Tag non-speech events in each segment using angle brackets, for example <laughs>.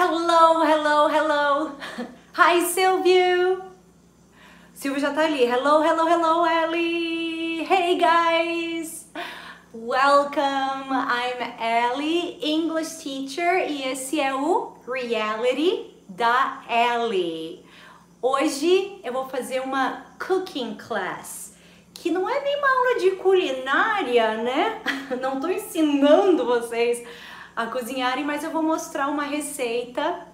Hello, hello, hello. <laughs> Hi, Silvio. Silvio já tá ali. Hello, hello, hello, Ellie. Hey, guys. Welcome. I'm Ellie, English teacher, e esse é o Reality da Ellie. Hoje eu vou fazer uma cooking class, que não é nem uma aula de culinária, né? <laughs> Não tô ensinando vocês a cozinharem, mas eu vou mostrar uma receita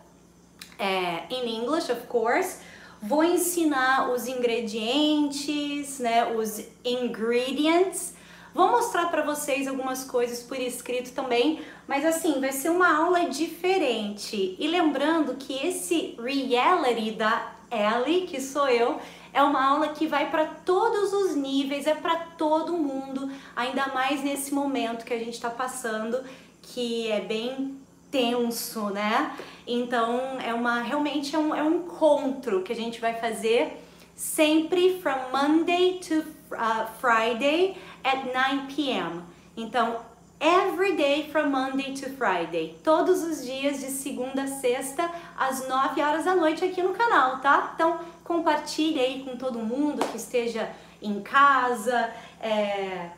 é, in English, of course. Vou ensinar os ingredientes, né, os ingredients. Vou mostrar para vocês algumas coisas por escrito também, mas assim, vai ser uma aula diferente. E lembrando que esse reality da Ellie, que sou eu, é uma aula que vai para todos os níveis, é para todo mundo, ainda mais nesse momento que a gente está passando que é bem tenso, né? Então é uma realmente é um, é um encontro que a gente vai fazer sempre from Monday to uh, Friday at 9 p.m. Então every day from Monday to Friday, todos os dias de segunda a sexta às 9 horas da noite aqui no canal, tá? Então compartilhe aí com todo mundo que esteja em casa, é...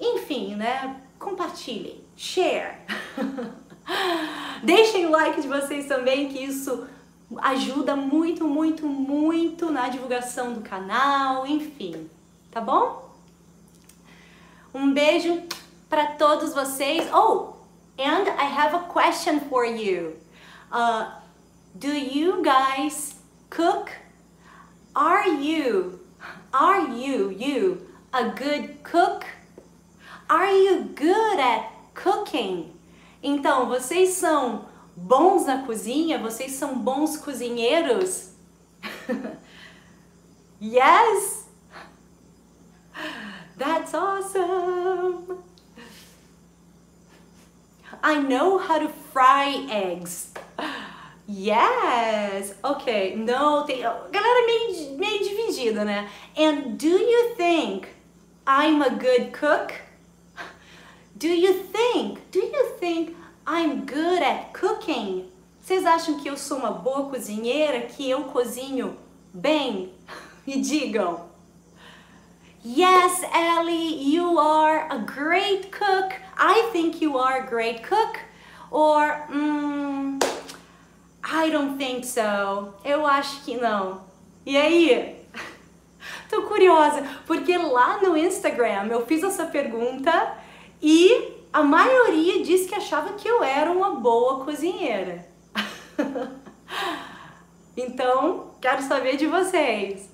enfim, né? Compartilhe share. <laughs> Deixem o like de vocês também, que isso ajuda muito, muito, muito na divulgação do canal, enfim, tá bom? Um beijo para todos vocês. Oh, and I have a question for you. Uh, do you guys cook? Are you, are you, you, a good cook? Are you good at cooking. Então, vocês são bons na cozinha? Vocês são bons cozinheiros? <laughs> yes? That's awesome! I know how to fry eggs. Yes! Ok, não, tem... Galera meio, meio dividida, né? And do you think I'm a good cook? Do you think? Do you think I'm good at cooking? Vocês acham que eu sou uma boa cozinheira, que eu cozinho bem? <laughs> Me digam. Yes, Ellie, you are a great cook. I think you are a great cook. Or, mm, I don't think so. Eu acho que não. E aí? <laughs> Tô curiosa, porque lá no Instagram eu fiz essa pergunta e a maioria disse que achava que eu era uma boa cozinheira. <laughs> então, quero saber de vocês.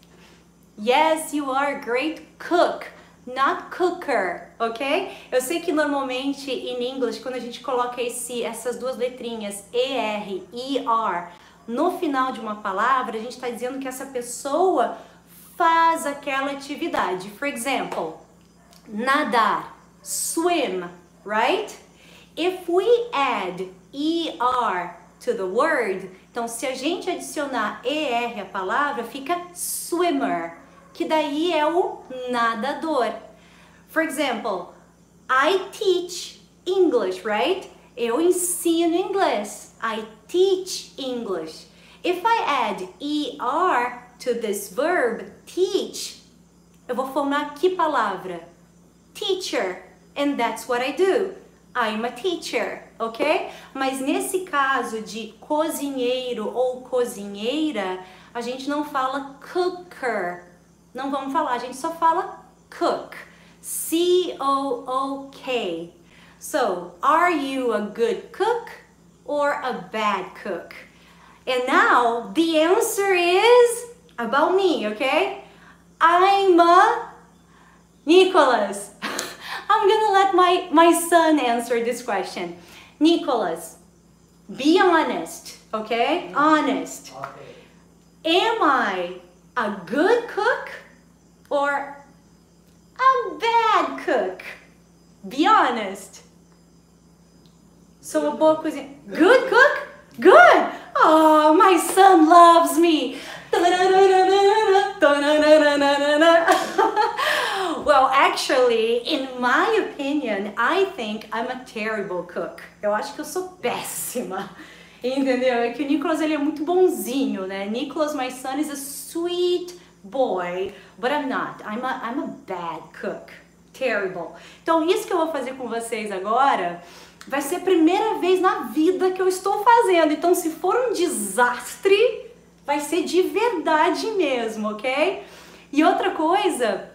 Yes, you are a great cook, not cooker, ok? Eu sei que normalmente em inglês, quando a gente coloca esse, essas duas letrinhas, ER, ER, no final de uma palavra, a gente está dizendo que essa pessoa faz aquela atividade. For example, nadar swim, right? If we add ER to the word, então se a gente adicionar ER à palavra, fica swimmer, que daí é o nadador. For example, I teach English, right? Eu ensino inglês. I teach English. If I add ER to this verb, teach, eu vou formar que palavra? Teacher. And that's what I do. I'm a teacher, ok? Mas nesse caso de cozinheiro ou cozinheira, a gente não fala cooker. Não vamos falar, a gente só fala cook. C-O-O-K. So, are you a good cook or a bad cook? And now the answer is about me, okay? I'm a Nicholas. I'm gonna let my, my son answer this question. Nicholas, be honest, okay? Honest. Okay. Am I a good cook or a bad cook? Be honest. Sou a boa cozinha. Good cook? Good! Oh, my son loves me. <laughs> well, actually, in my opinion, I think I'm a terrible cook. Eu acho que eu sou péssima. <laughs> Entendeu? É que o Nicholas ele é muito bonzinho, né? Nicholas, my son, is a sweet boy, but I'm not. I'm a, I'm a bad cook. Terrible. Então, isso que eu vou fazer com vocês agora vai ser a primeira vez na vida que eu estou fazendo. Então, se for um desastre, vai ser de verdade mesmo, ok? E outra coisa,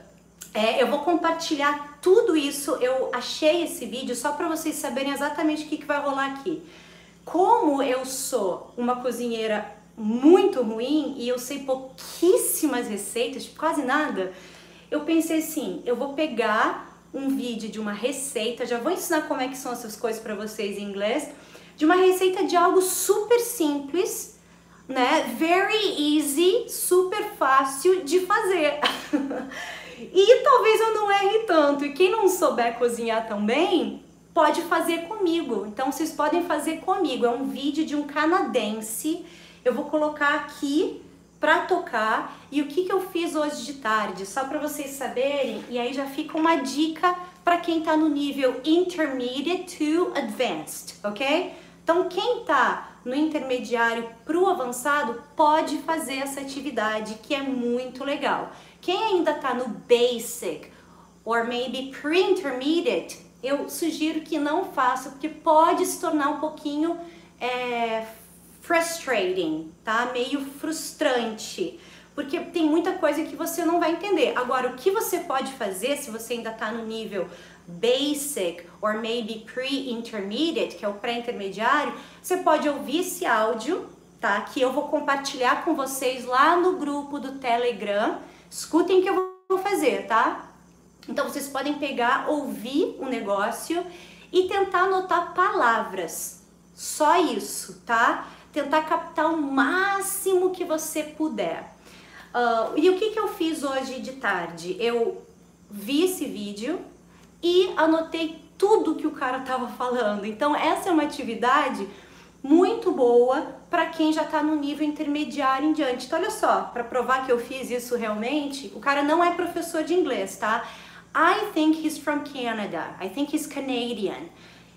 é, eu vou compartilhar tudo isso. Eu achei esse vídeo só para vocês saberem exatamente o que, que vai rolar aqui. Como eu sou uma cozinheira muito ruim e eu sei pouquíssimas receitas, tipo, quase nada, eu pensei assim, eu vou pegar um vídeo de uma receita, já vou ensinar como é que são essas coisas para vocês em inglês, de uma receita de algo super simples, né? Very easy, super fácil de fazer. <laughs> e talvez eu não erre tanto. E quem não souber cozinhar tão bem, pode fazer comigo. Então vocês podem fazer comigo. É um vídeo de um canadense eu vou colocar aqui para tocar e o que, que eu fiz hoje de tarde, só para vocês saberem, e aí já fica uma dica para quem está no nível intermediate to advanced, ok? Então quem está no intermediário para o avançado pode fazer essa atividade que é muito legal. Quem ainda está no basic or maybe pre-intermediate, eu sugiro que não faça porque pode se tornar um pouquinho é, frustrating, tá? Meio frustrante, porque tem muita coisa que você não vai entender. Agora, o que você pode fazer se você ainda está no nível basic or maybe pre-intermediate, que é o pré-intermediário, você pode ouvir esse áudio, tá? Que eu vou compartilhar com vocês lá no grupo do Telegram. Escutem o que eu vou fazer, tá? Então vocês podem pegar, ouvir o negócio e tentar anotar palavras. Só isso, tá? tentar captar o máximo que você puder. Uh, e o que, que eu fiz hoje de tarde? Eu vi esse vídeo e anotei tudo que o cara estava falando. Então, essa é uma atividade muito boa para quem já está no nível intermediário em diante. Então, olha só, para provar que eu fiz isso realmente, o cara não é professor de inglês, tá? I think he's from Canada. I think he's Canadian.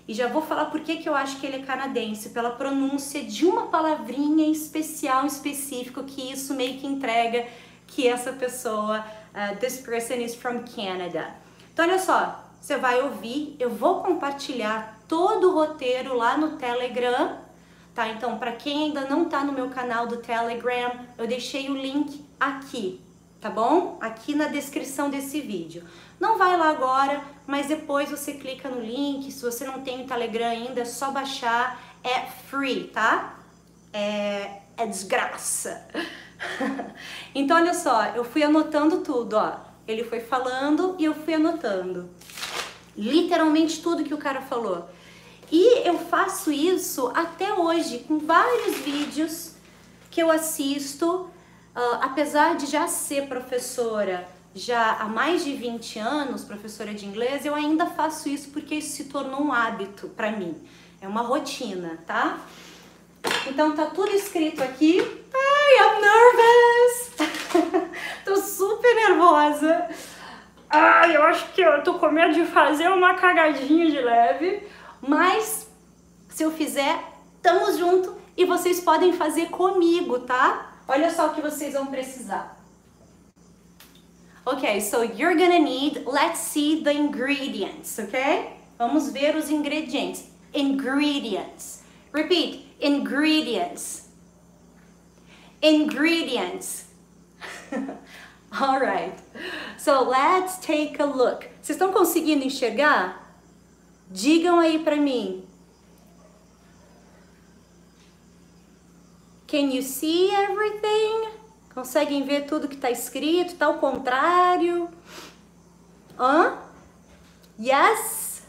E já vou falar por que, que eu acho que ele é canadense, pela pronúncia de uma palavrinha especial, específico, que isso meio que entrega que essa pessoa, uh, this person is from Canada. Então, olha só, você vai ouvir, eu vou compartilhar todo o roteiro lá no Telegram, tá? Então, para quem ainda não tá no meu canal do Telegram, eu deixei o link aqui, tá bom? Aqui na descrição desse vídeo. Não vai lá agora, mas depois você clica no link. Se você não tem o Telegram ainda, é só baixar. É free, tá? É, é desgraça. <laughs> então, olha só, eu fui anotando tudo, ó. Ele foi falando e eu fui anotando. Literalmente tudo que o cara falou. E eu faço isso até hoje, com vários vídeos que eu assisto, uh, apesar de já ser professora já há mais de 20 anos, professora de inglês, eu ainda faço isso porque isso se tornou um hábito para mim. É uma rotina, tá? Então tá tudo escrito aqui. Ai, I'm nervous! <laughs> tô super nervosa. Ai, eu acho que eu tô com medo de fazer uma cagadinha de leve, mas se eu fizer, tamo junto e vocês podem fazer comigo, tá? Olha só o que vocês vão precisar. Ok, so you're gonna need, let's see the ingredients, ok? Vamos ver os ingredientes. Ingredients. Repeat, ingredients. Ingredients. <laughs> Alright, so let's take a look. Vocês estão conseguindo enxergar? Digam aí para mim. Can you see everything? Conseguem ver tudo que está escrito? Está ao contrário? Hã? Yes?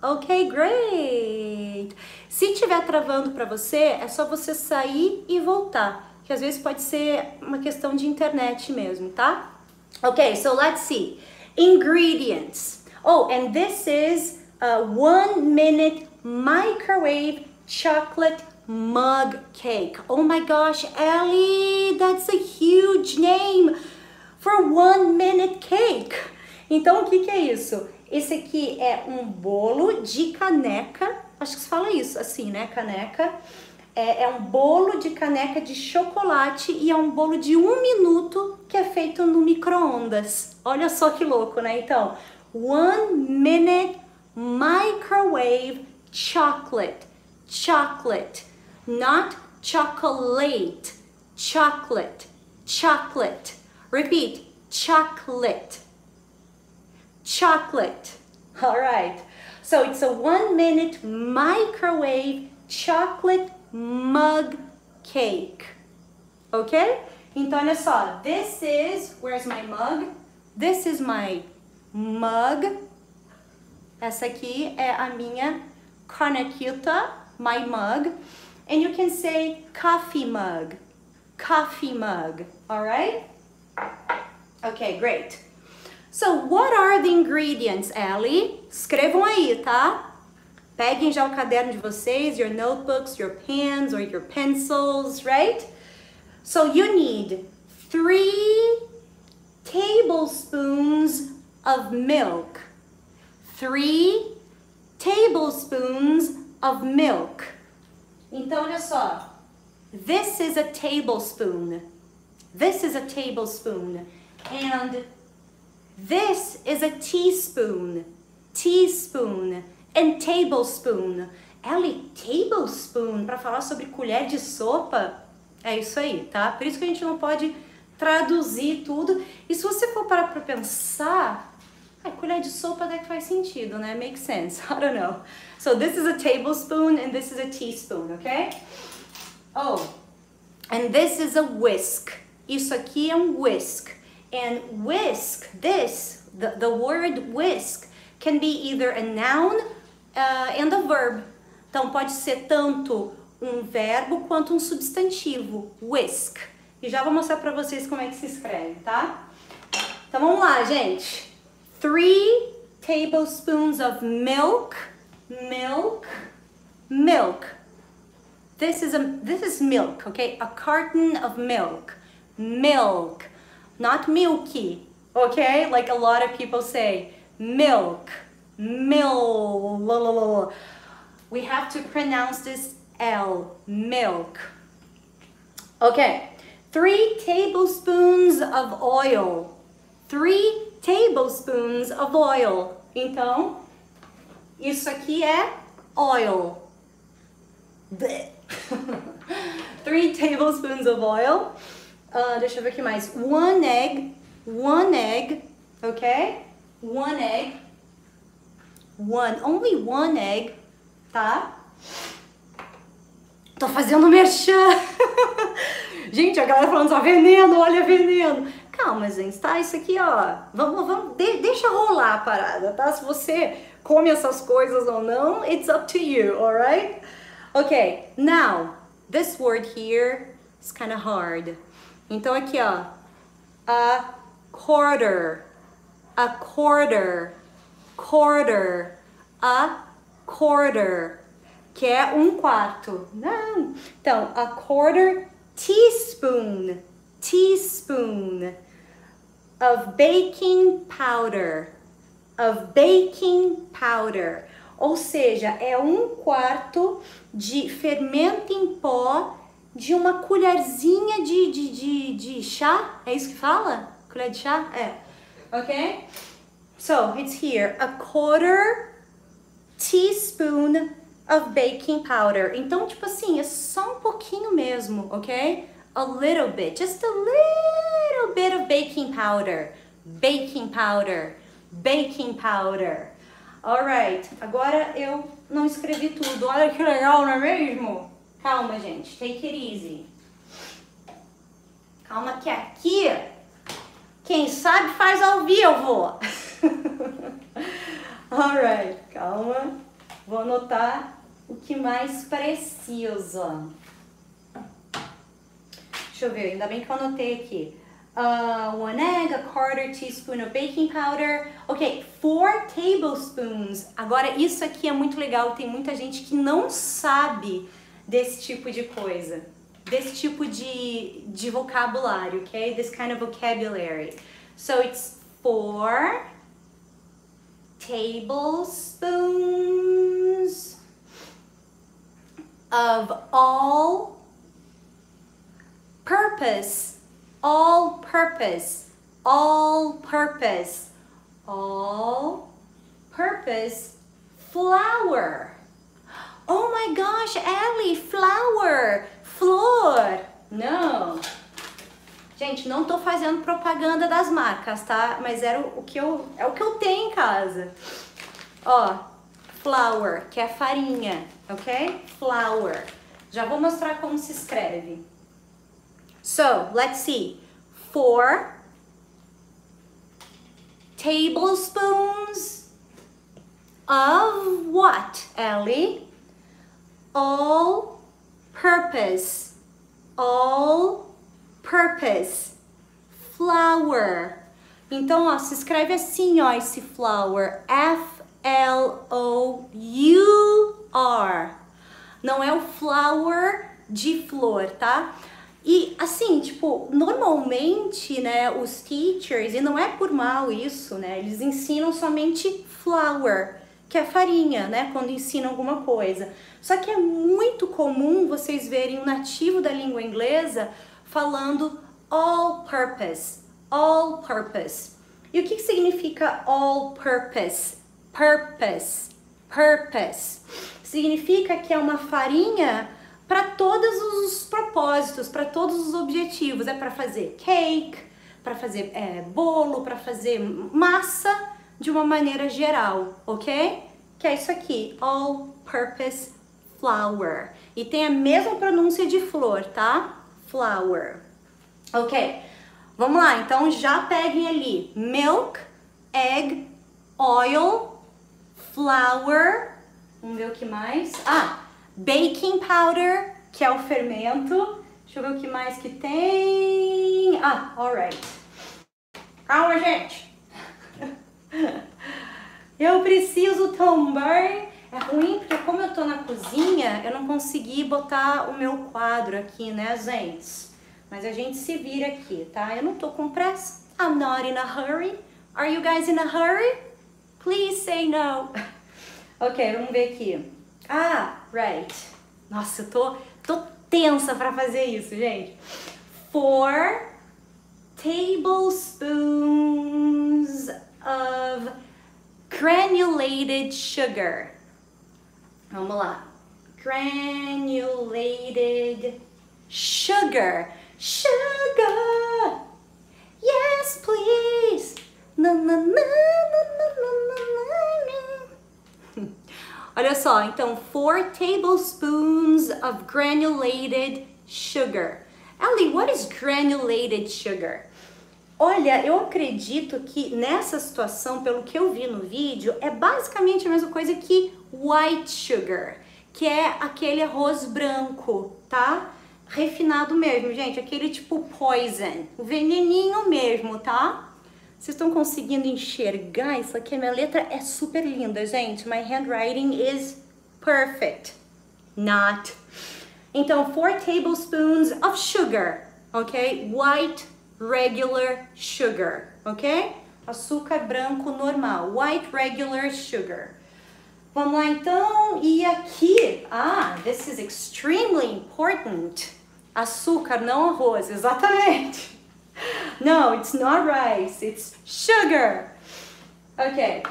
Ok, great! Se estiver travando para você, é só você sair e voltar, que às vezes pode ser uma questão de internet mesmo, tá? Ok, so let's see. Ingredients. Oh, and this is a one minute microwave chocolate mug cake. Oh my gosh, Ellie, that's a huge name for one minute cake. Então, o que, que é isso? Esse aqui é um bolo de caneca, acho que se fala isso, assim, né, caneca. é, é um bolo de caneca de chocolate e é um bolo de um minuto que é feito no micro-ondas. Olha só que louco, né? Então, one minute microwave chocolate. Chocolate. Not chocolate. Chocolate. Chocolate. Repeat. Chocolate. Chocolate. <laughs> All right. So it's a one minute microwave chocolate mug cake. Ok? Então, olha só. This is, where's my mug? This is my mug. Essa aqui é a minha canequita, my mug. And you can say coffee mug, coffee mug, all right? Okay, great. So, what are the ingredients, Ellie? Escrevam aí, tá? Peguem já o caderno de vocês, your notebooks, your pens or your pencils, right? So you need three tablespoons of milk. Three tablespoons of milk. Então, olha só. This is a tablespoon. This is a tablespoon. And this is a teaspoon. Teaspoon and tablespoon. Ellie, tablespoon para falar sobre colher de sopa? É isso aí, tá? Por isso que a gente não pode traduzir tudo. E se você for parar para pensar, a colher de sopa até que faz sentido, né? Makes sense. <laughs> I don't know. So this is a tablespoon and this is a teaspoon, okay? Oh, and this is a whisk. Isso aqui é um whisk. And whisk, this, the, the word whisk, can be either a noun uh, and a verb. Então pode ser tanto um verbo quanto um substantivo, whisk. E já vou mostrar para vocês como é que se escreve, tá? Então vamos lá, gente. Three tablespoons of milk, milk, milk. This is a this is milk, okay? A carton of milk, milk, not milky, okay? Like a lot of people say, milk milk. We have to pronounce this L, milk. Okay, three tablespoons of oil. Three tablespoons of oil. Então, isso aqui é oil. <laughs> three tablespoons of oil. Uh, deixa eu ver aqui mais. One egg. One egg. Okay? One egg one, only one egg, tá? Tô fazendo merchan. <laughs> gente, a galera falando só veneno, olha veneno. Calma, gente, tá? Isso aqui, ó, vamos, vamos, de, deixa rolar a parada, tá? Se você come essas coisas ou não, it's up to you, alright? Okay, now, this word here is kind of hard. Então aqui, ó, a quarter, a quarter, quarter, a quarter, que é um quarto. Não. Então, a quarter teaspoon, teaspoon of baking powder, of baking powder. Ou seja, é um quarto de fermento em pó de uma colherzinha de, de, de, de chá. É isso que fala? Colher de chá? É. Ok? So it's here a quarter teaspoon of baking powder. Então, tipo assim, é só um pouquinho mesmo, ok? A little bit, just a little bit of baking powder. Baking powder, baking powder. Alright, agora eu não escrevi tudo. Olha que legal, não é mesmo? Calma, gente, take it easy. Calma que aqui, quem sabe faz ao vivo. <laughs> Alright, calma. Vou anotar o que mais preciso. Deixa eu ver, ainda bem que eu anotei aqui. Uh, one egg, a quarter teaspoon of baking powder. Ok, four tablespoons. Agora, isso aqui é muito legal. Tem muita gente que não sabe desse tipo de coisa. Desse tipo de, de vocabulário, ok? This kind of vocabulary. So, it's four tablespoons of all purpose, all purpose, all purpose, all purpose flower. Oh my gosh, Ellie, flower, flor. Não. Gente, não tô fazendo propaganda das marcas, tá? Mas era o que eu, é o que eu tenho em casa. Ó, flour, que é farinha, ok? Flour. Já vou mostrar como se escreve. So, let's see. Four tablespoons of what, Ellie? All purpose. All purpose. Flour. Então, ó, se escreve assim, ó, esse flour. F-L-O-U-R. Não é o flower de flor, tá? E assim, tipo, normalmente, né, os teachers, e não é por mal isso, né, eles ensinam somente flour, que é farinha, né, quando ensinam alguma coisa. Só que é muito comum vocês verem um nativo da língua inglesa falando all purpose, all purpose. E o que, que significa all purpose? Purpose, purpose. Significa que é uma farinha para todos os propósitos, para todos os objetivos. É para fazer cake, para fazer é, bolo, para fazer massa de uma maneira geral, ok? Que é isso aqui, all purpose flour. E tem a mesma pronúncia de flor, tá? Flour. Ok, vamos lá, então já peguem ali milk, egg, oil, flour. Vamos ver o que mais. Ah, baking powder, que é o fermento. Deixa eu ver o que mais que tem. Ah, alright. Calma, gente. <laughs> Eu preciso tomar. É ruim porque como eu tô na cozinha, eu não consegui botar o meu quadro aqui, né, gente? Mas a gente se vira aqui, tá? Eu não tô com pressa. I'm not in a hurry. Are you guys in a hurry? Please say no. <laughs> ok, vamos ver aqui. Ah, right. Nossa, eu tô, tô tensa pra fazer isso, gente. Four tablespoons of granulated sugar. Vamos lá. Granulated sugar. Sugar. Yes, please. Na, na, na, Olha só, então, 4 tablespoons of granulated sugar. Ellie, what is granulated sugar? Olha, eu acredito que nessa situação, pelo que eu vi no vídeo, é basicamente a mesma coisa que white sugar, que é aquele arroz branco, tá? Refinado mesmo, gente, aquele tipo poison, veneninho mesmo, tá? Vocês estão conseguindo enxergar isso aqui? Minha letra é super linda, gente. My handwriting is perfect. Not. Então, 4 tablespoons of sugar, ok? White regular sugar, ok? Açúcar branco normal. White regular sugar. Vamos lá então, e aqui, ah, this is extremely important. Açúcar, não arroz, exatamente. No, it's not rice, it's sugar. Okay,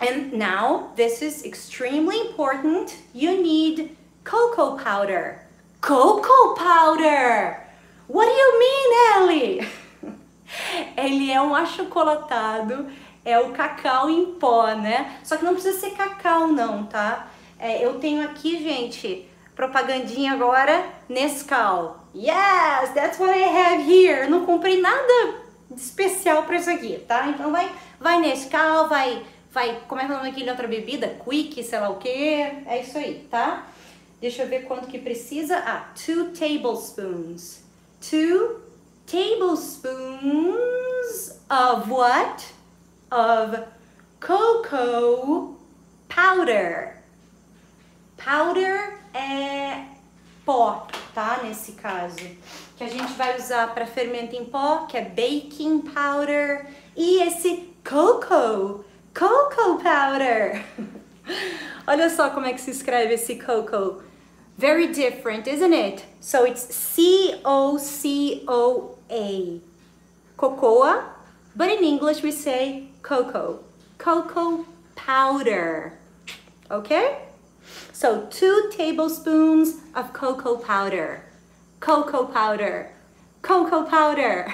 and now this is extremely important. You need cocoa powder. Cocoa powder! What do you mean, Ellie? <laughs> Ele é um achocolatado, é o cacau em pó, né? Só que não precisa ser cacau não, tá? É, eu tenho aqui, gente, propagandinha agora, Nescau. Yes, that's what I have here. Não comprei nada especial para isso aqui, tá? Então vai, vai Nescau, vai, vai, como é que é o nome daquele outra bebida? Quick, sei lá o que. É isso aí, tá? Deixa eu ver quanto que precisa. Ah, two tablespoons. Two tablespoons of what? Of cocoa powder. Powder é pó, tá? Nesse caso. Que a gente vai usar para fermento em pó, que é baking powder. E esse cocoa, cocoa powder. <laughs> Olha só como é que se escreve esse cocoa. Very different, isn't it? So it's C-O-C-O-A. Cocoa, but in English we say cocoa. Cocoa powder. Okay? So two tablespoons of cocoa powder. Cocoa powder. Cocoa powder.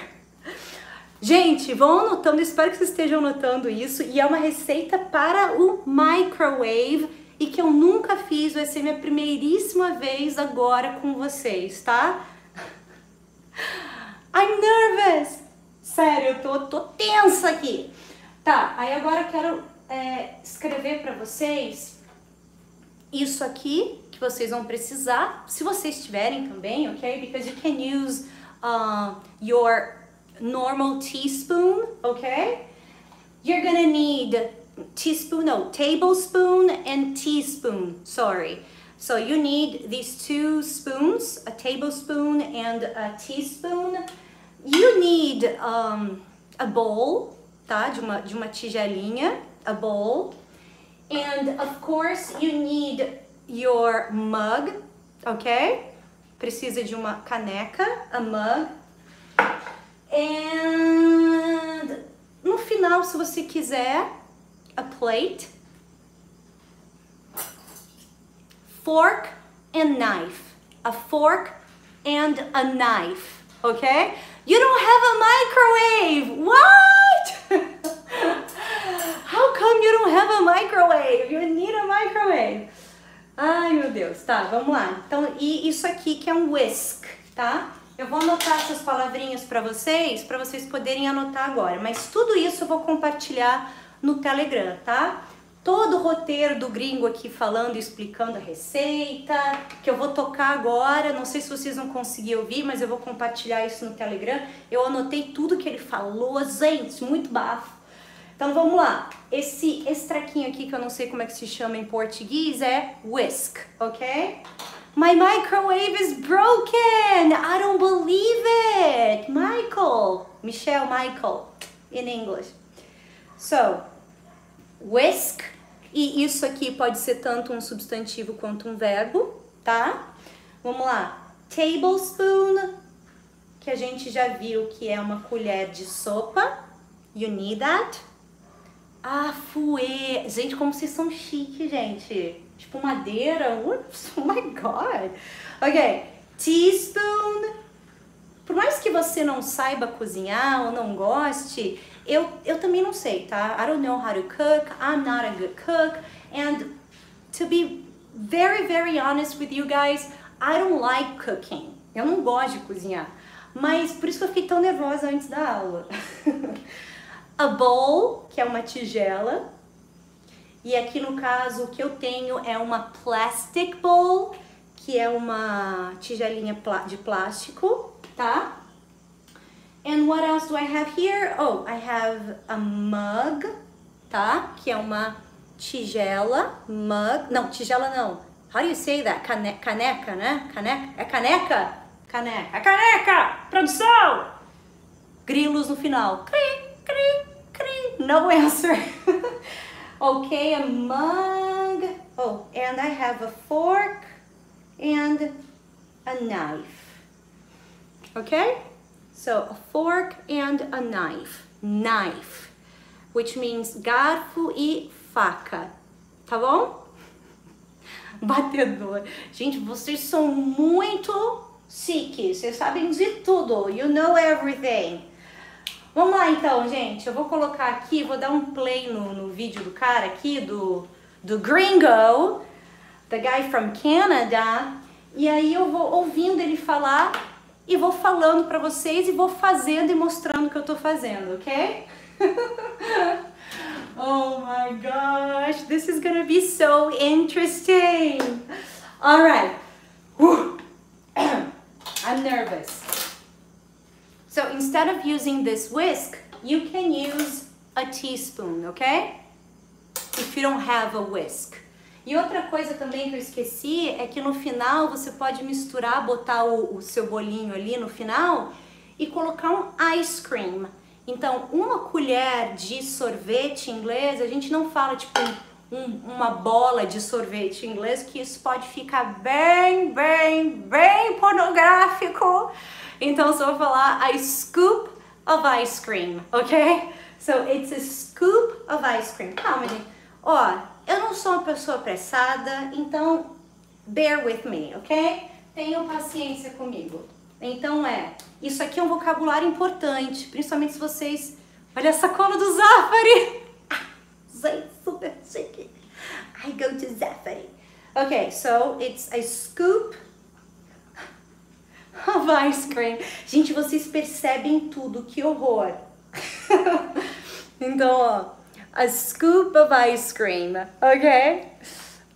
<laughs> Gente, vão anotando, espero que vocês estejam anotando isso. E é uma receita para o microwave e que eu nunca fiz, vai ser minha primeiríssima vez agora com vocês, tá? <laughs> I'm nervous! Sério, eu tô, tô tensa aqui. Tá, aí agora eu quero é, escrever para vocês isso aqui que vocês vão precisar, se vocês tiverem também, ok? Because you can use uh, your normal teaspoon, okay? You're gonna need teaspoon, no, tablespoon and teaspoon, sorry. So you need these two spoons, a tablespoon and a teaspoon. You need um, a bowl, tá? De uma, de uma tigelinha, a bowl. And of course you need your mug, ok? Precisa de uma caneca, a mug. And no final, se você quiser, a plate, fork and knife. A fork and a knife, okay? You don't have a microwave! What? <laughs> Come you don't have a microwave? You need a microwave. Ai, meu Deus. Tá, vamos lá. Então, e isso aqui que é um whisk, tá? Eu vou anotar essas palavrinhas para vocês, para vocês poderem anotar agora. Mas tudo isso eu vou compartilhar no Telegram, tá? Todo o roteiro do gringo aqui falando e explicando a receita, que eu vou tocar agora, não sei se vocês vão conseguir ouvir, mas eu vou compartilhar isso no Telegram. Eu anotei tudo que ele falou, gente, muito bafo. Então vamos lá. Esse, esse trequinho aqui, que eu não sei como é que se chama em português, é whisk, ok? My microwave is broken! I don't believe it! Michael! Michelle Michael, in English. So, whisk, e isso aqui pode ser tanto um substantivo quanto um verbo, tá? Vamos lá. Tablespoon, que a gente já viu que é uma colher de sopa. You need that. Ah, fouet. Gente, como vocês são chiques, gente. Tipo madeira. <laughs> Oh my god. Ok. Teaspoon. Por mais que você não saiba cozinhar ou não goste, eu, eu também não sei, tá? I don't know how to cook. I'm not a good cook. And to be very, very honest with you guys, I don't like cooking. Eu não gosto de cozinhar. Mas por isso que eu fiquei tão nervosa antes da aula. <laughs> a bowl, que é uma tigela. E aqui no caso o que eu tenho é uma plastic bowl, que é uma tigelinha de plástico, tá? And what else do I have here? Oh, I have a mug, tá? Que é uma tigela, mug, não, tigela não. How do you say that? Cane caneca, né? Caneca? É caneca? Caneca. É caneca! Produção! Grilos no final. Cri, cri. No answer. <laughs> okay, a mug. Oh, and I have a fork and a knife. Okay? So, a fork and a knife. Knife. Which means garfo e faca. Tá bom? <laughs> Batedor. Gente, vocês são muito chiques. Vocês sabem de tudo. You know everything. Vamos lá então, gente. Eu vou colocar aqui, vou dar um play no, no vídeo do cara aqui, do, do gringo, the guy from Canada. E aí eu vou ouvindo ele falar e vou falando para vocês e vou fazendo e mostrando o que eu tô fazendo, ok? <laughs> oh my gosh, this is gonna be so interesting. All right. <clears throat> I'm nervous. So instead of using this whisk, you can use a teaspoon, okay? If you don't have a whisk. E outra coisa também que eu esqueci é que no final você pode misturar, botar o, o seu bolinho ali no final e colocar um ice cream. Então, uma colher de sorvete inglês, a gente não fala tipo um, uma bola de sorvete inglês, que isso pode ficar bem, bem, bem pornográfico. Então, só vou falar a scoop of ice cream, ok? So, it's a scoop of ice cream. Gente. Ó, eu não sou uma pessoa apressada, então bear with me, ok? Tenham paciência comigo. Então é, isso aqui é um vocabulário importante, principalmente se vocês... Olha a sacola do Zafari! Ah, super chique. I go to Zafari. Okay, so it's a scoop <laughs> of ice cream. Gente, vocês percebem tudo, que horror. <laughs> então, ó, a scoop of ice cream, okay?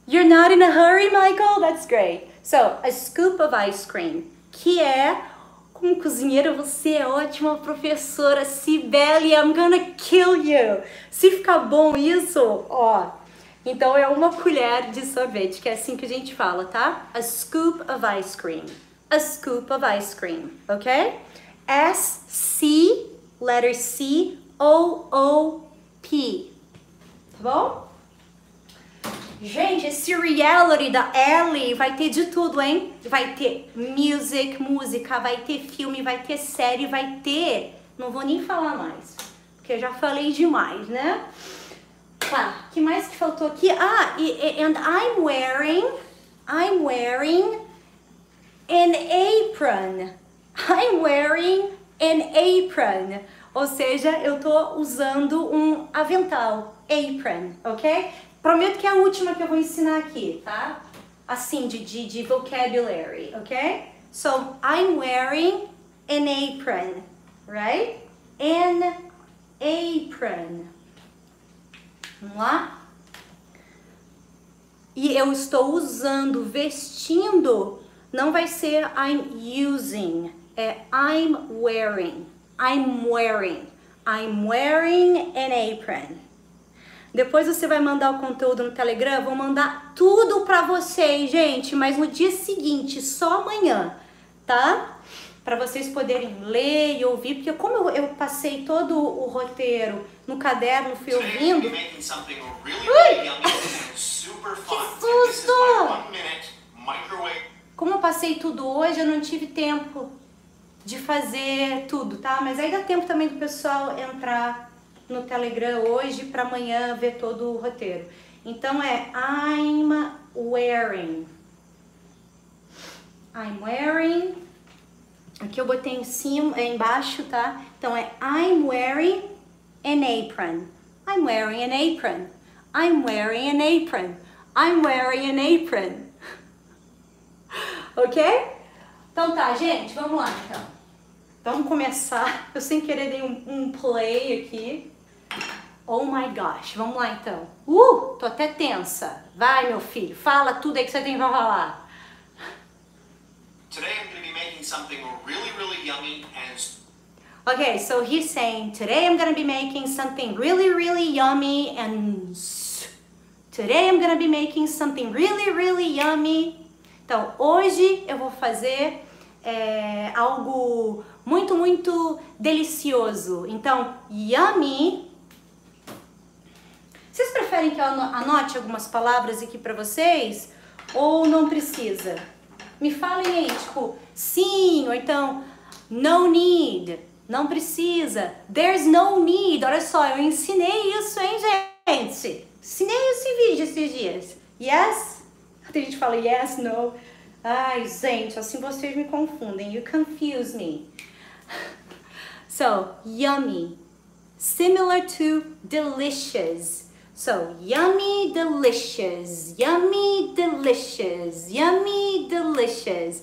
You're not in a hurry, Michael? That's great. So, a scoop of ice cream, que é como cozinheira você é ótima professora, Sibeli, I'm gonna kill you. Se ficar bom isso, ó, então é uma colher de sorvete, que é assim que a gente fala, tá? A scoop of ice cream. A scoop of ice cream, ok? S C letter C O O P tá bom? Gente, esse reality da Ellie vai ter de tudo, hein? Vai ter music, música, vai ter filme, vai ter série, vai ter... Não vou nem falar mais, porque eu já falei demais, né? Tá, que mais que faltou aqui? Ah, e, and I'm wearing... I'm wearing an apron. I'm wearing an apron. Ou seja, eu tô usando um avental apron, ok? Prometo que é a última que eu vou ensinar aqui, tá? Assim, de, de, de vocabulary, ok? So, I'm wearing an apron, right? An apron. Vamos lá? E eu estou usando, vestindo, não vai ser I'm using, é I'm wearing. I'm wearing. I'm wearing an apron. Depois você vai mandar o conteúdo no Telegram, vou mandar tudo pra vocês, gente, mas no dia seguinte, só amanhã, tá? Para vocês poderem ler e ouvir, porque como eu, eu, passei todo o roteiro no caderno, fui ouvindo. Ui! <laughs> Que susto! Como eu passei tudo hoje, eu não tive tempo de fazer tudo, tá? Mas aí dá tempo também do pessoal entrar no Telegram hoje para amanhã ver todo o roteiro. Então é I'm wearing. I'm wearing. Aqui eu botei em cima, é embaixo, tá? Então é I'm wearing an apron. I'm wearing an apron. I'm wearing an apron. I'm wearing an apron. <laughs> ok? Então tá, gente, vamos lá então. Vamos começar. Eu sem querer dei um, um play aqui. Oh my gosh, vamos lá então. Uh, tô até tensa. Vai, meu filho, fala tudo aí que você tem pra falar. Today I'm going to be making something really, really yummy and Okay, so he's saying, today I'm going to be making something really, really yummy and today I'm going to be making something really, really yummy. Então, hoje eu vou fazer é, algo muito, muito delicioso. Então, yummy vocês preferem que eu anote algumas palavras aqui para vocês? Ou não precisa? Me falem aí, tipo, sim, ou então, no need, não precisa. There's no need. Olha só, eu ensinei isso, hein, gente? Ensinei esse vídeo esses dias. Yes? Tem gente que fala yes, no. Ai, gente, assim vocês me confundem. You confuse me. <laughs> So, yummy. Similar to delicious. So, yummy, delicious, yummy, delicious, yummy, delicious.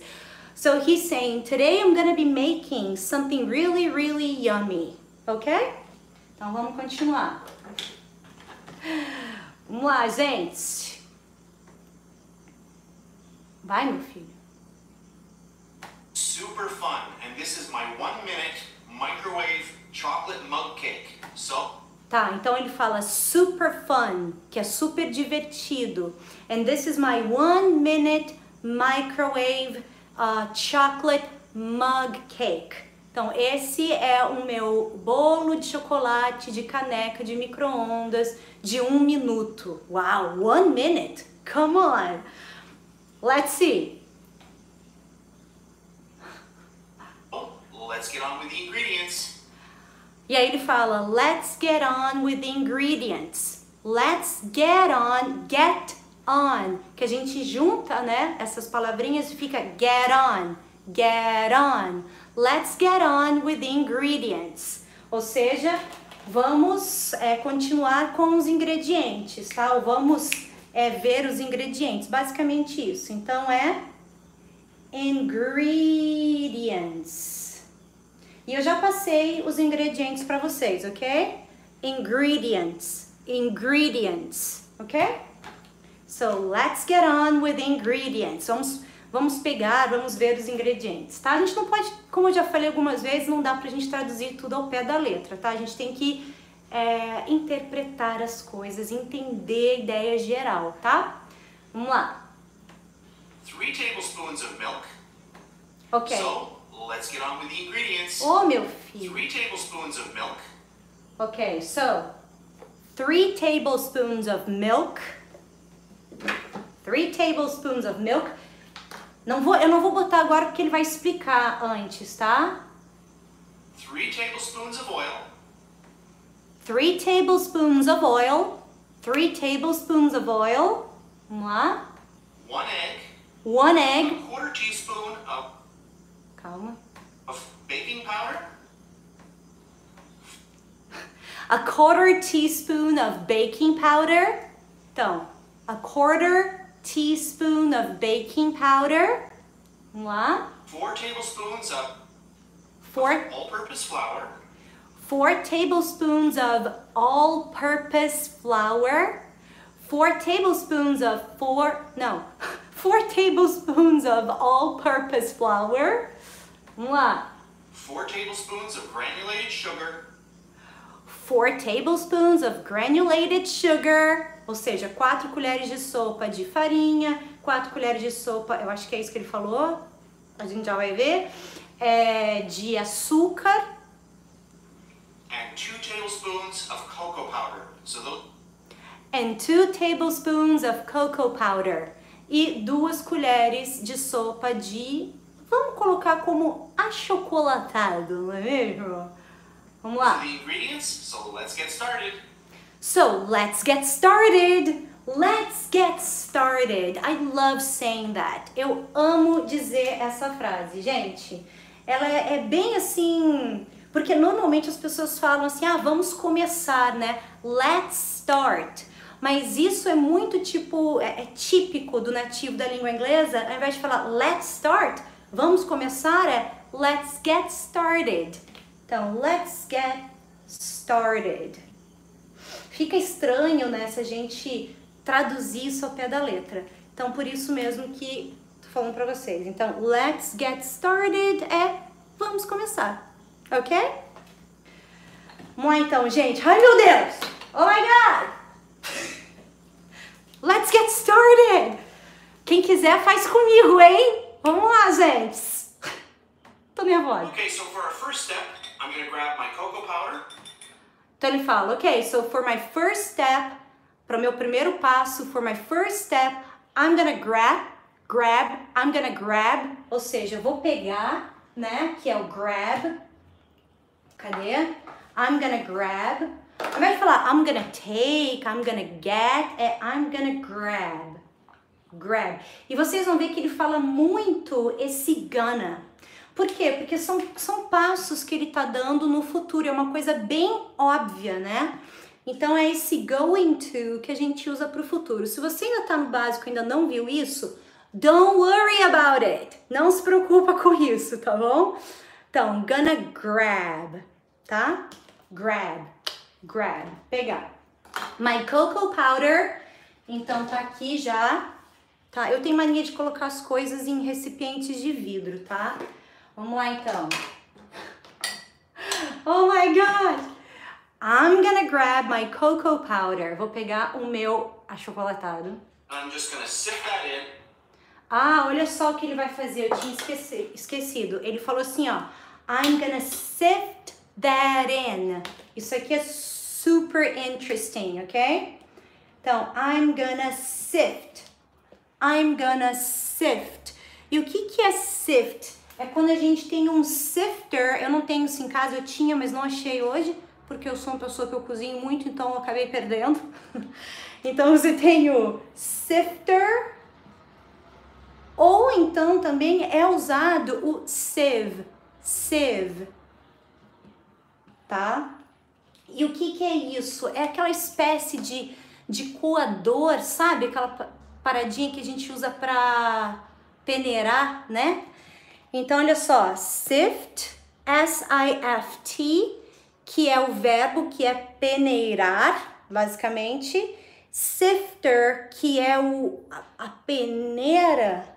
So he's saying, today I'm to be making something really, really yummy. Ok? Então vamos continuar. Vamos lá, gente. Vai, meu filho. Super fun. And this is my one minute microwave chocolate mug cake. So Tá, então ele fala super fun, que é super divertido. And this is my one minute microwave uh, chocolate mug cake. Então, esse é o meu bolo de chocolate de caneca de micro-ondas de um minuto. Wow, one minute? Come on. Let's see. Oh, let's get on with the ingredients. E aí ele fala, let's get on with the ingredients. Let's get on, get on. Que a gente junta, né, essas palavrinhas e fica get on, get on. Let's get on with the ingredients. Ou seja, vamos é, continuar com os ingredientes, tá? Ou vamos é, ver os ingredientes. Basicamente isso. Então é ingredients. E eu já passei os ingredientes para vocês, ok? Ingredients, ingredients, ok? So let's get on with the ingredients. Vamos, vamos pegar, vamos ver os ingredientes, tá? A gente não pode, como eu já falei algumas vezes, não dá pra gente traduzir tudo ao pé da letra, tá? A gente tem que é, interpretar as coisas, entender a ideia geral, tá? Vamos lá. Three tablespoons of milk. Ok. So, let's get on with the ingredients. Ô, meu filho. Three tablespoons of milk. Okay, so three tablespoons of milk. Three tablespoons of milk. Não vou, eu não vou botar agora porque ele vai explicar antes, tá? Three tablespoons of oil. Three tablespoons of oil. Three tablespoons of oil. Vamos lá. One egg. One A egg. quarter teaspoon of, Calma. of baking powder. A quarter teaspoon of baking powder. Então, a quarter teaspoon of baking powder. Vamos lá. Four tablespoons of Four all-purpose flour. four tablespoons of all-purpose flour, four tablespoons of four, no, <laughs> four tablespoons of all-purpose flour, vamos lá, Four tablespoons of granulated sugar. four tablespoons of granulated sugar, ou seja, quatro colheres de sopa de farinha, quatro colheres de sopa, eu acho que é isso que ele falou, a gente já vai ver, é, de açúcar, and two tablespoons of cocoa powder. So those, and two tablespoons of cocoa powder. E duas colheres de sopa de vamos colocar como achocolatado, não é mesmo? Vamos lá. So let's get started. So let's get started. Let's get started. I love saying that. Eu amo dizer essa frase, gente. Ela é, é bem assim, porque normalmente as pessoas falam assim: "Ah, vamos começar, né? Let's start". Mas isso é muito tipo, é, é típico do nativo da língua inglesa. Ao invés de falar let's start, vamos começar é let's get started. Então, let's get started. Fica estranho, né, se a gente traduzir isso ao pé da letra. Então, por isso mesmo que tô falando pra vocês. Então, let's get started é vamos começar, ok? Lá então, gente. Ai, meu Deus! Oh my God! Let's get started! Quem quiser faz comigo, hein? Vamos lá, gente! <laughs> Tô nervosa. Okay, so for our first step, I'm to grab my cocoa powder. Então ele fala, ok, so for my first step, para o meu primeiro passo, for my first step, I'm gonna grab, grab, I'm gonna grab, ou seja, eu vou pegar, né, que é o grab, cadê? I'm gonna grab, ao invés de falar I'm gonna take, I'm gonna get, é I'm gonna grab, grab. E vocês vão ver que ele fala muito esse gonna. Por quê? Porque são, são passos que ele tá dando no futuro, é uma coisa bem óbvia, né? Então é esse going to que a gente usa para o futuro. Se você ainda tá no básico e ainda não viu isso, don't worry about it. Não se preocupa com isso, tá bom? Então, gonna grab, tá? Grab, grab, pegar. My cocoa powder, então tá aqui já, tá? Eu tenho mania de colocar as coisas em recipientes de vidro, tá? Vamos lá então. <laughs> Oh my god! I'm gonna grab my cocoa powder. Vou pegar o meu achocolatado. I'm just to sift that in. Ah, olha só o que ele vai fazer. Eu tinha esqueci- esquecido. Ele falou assim, ó. I'm gonna sift that in. Isso aqui é super interesting, ok? Então, I'm gonna sift. I'm gonna sift. E o que, que é sift? É quando a gente tem um sifter, eu não tenho isso em casa, eu tinha, mas não achei hoje, porque eu sou uma pessoa que eu cozinho muito, então eu acabei perdendo. <laughs> então você tem o sifter, ou então também é usado o sieve, sieve, tá? E o que, que é isso? É aquela espécie de, de coador, sabe? Aquela paradinha que a gente usa para peneirar, né? Então, olha só, sift, S-I-F-T, que é o verbo que é peneirar, basicamente. Sifter, que é o, a, a peneira.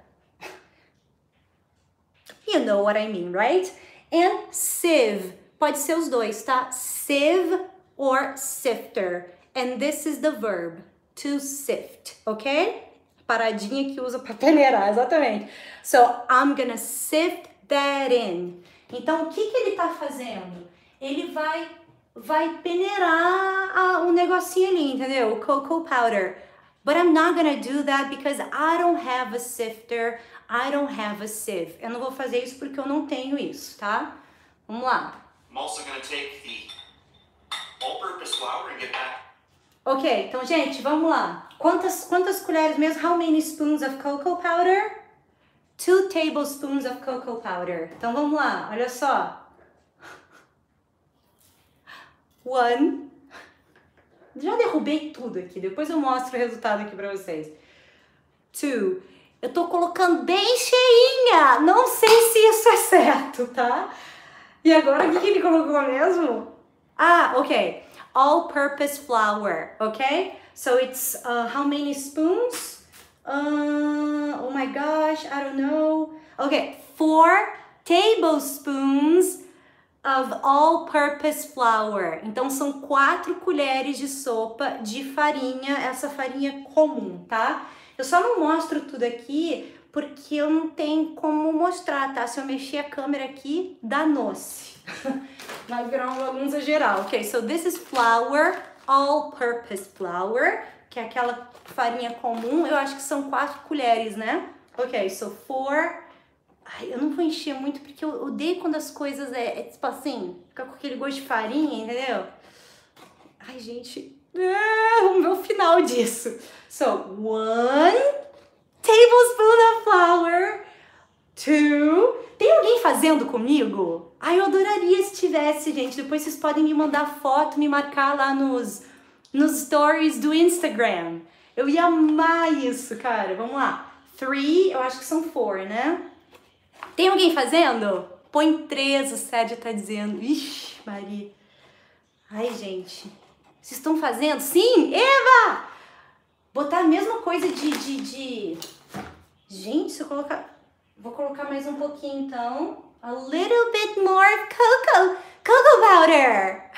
You know what I mean, right? And sieve, pode ser os dois, tá? Sieve or sifter. And this is the verb, to sift, ok? Paradinha que usa para peneirar, exatamente. So, I'm gonna sift that in. Então, o que, que ele está fazendo? Ele vai, vai peneirar a, um negocinho ali, entendeu? O cocoa powder. But I'm not gonna do that because I don't have a sifter, I don't have a sieve. Eu não vou fazer isso porque eu não tenho isso, tá? Vamos lá. I'm also gonna take the all-purpose flour and get that Ok, então, gente, vamos lá. Quantas, quantas colheres mesmo? How many spoons of cocoa powder? Two tablespoons of cocoa powder. Então, vamos lá. Olha só. One. Já derrubei tudo aqui. Depois eu mostro o resultado aqui pra vocês. Two. Eu tô colocando bem cheinha. Não sei se isso é certo, tá? E agora, o que, ele colocou mesmo? Ah, ok all-purpose flour, okay? So it's uh, how many spoons? Uh, oh my gosh, I don't know. Okay, four tablespoons of all-purpose flour. Então são quatro colheres de sopa de farinha, essa farinha comum, tá? Eu só não mostro tudo aqui porque eu não tenho como mostrar, tá? Se eu mexer a câmera aqui, danou-se. <laughs> Vai virar uma bagunça geral. Ok, so this is flour, all-purpose flour, que é aquela farinha comum. Eu acho que são quatro colheres, né? Ok, so four... Ai, eu não vou encher muito porque eu odeio quando as coisas é, é tipo assim, fica com aquele gosto de farinha, entendeu? Ai, gente, é o meu final disso. So, one tablespoon of flour, two. Tem alguém fazendo comigo? Ai, eu adoraria se tivesse, gente. Depois vocês podem me mandar foto, me marcar lá nos, nos stories do Instagram. Eu ia amar isso, cara. Vamos lá. Three, eu acho que são four, né? Tem alguém fazendo? Põe três, o Sérgio tá dizendo. Ixi, Maria. Ai, gente. Vocês estão fazendo? Sim, Eva! Botar a mesma coisa de, de, de... Gente, se eu colocar... Vou colocar mais um pouquinho, então. A little bit more cocoa, cocoa powder.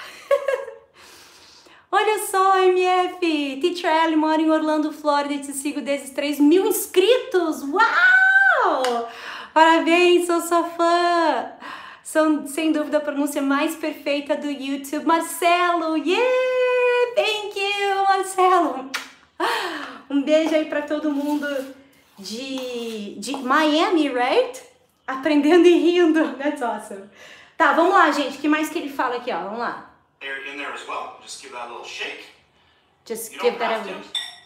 <laughs> Olha só, MF. Teacher mora em Orlando, Flórida e te sigo desde 3 mil inscritos. Uau! Parabéns, sou sua fã. São, sem dúvida, a pronúncia mais perfeita do YouTube. Marcelo, yeah! Thank you, Marcelo. <laughs> Um beijo aí para todo mundo de, de Miami, right? Aprendendo e rindo. That's awesome. Tá, vamos lá, gente. O que mais que ele fala aqui, ó? Vamos lá. Air in there as well. Just give that a little shake. Just You give that a little...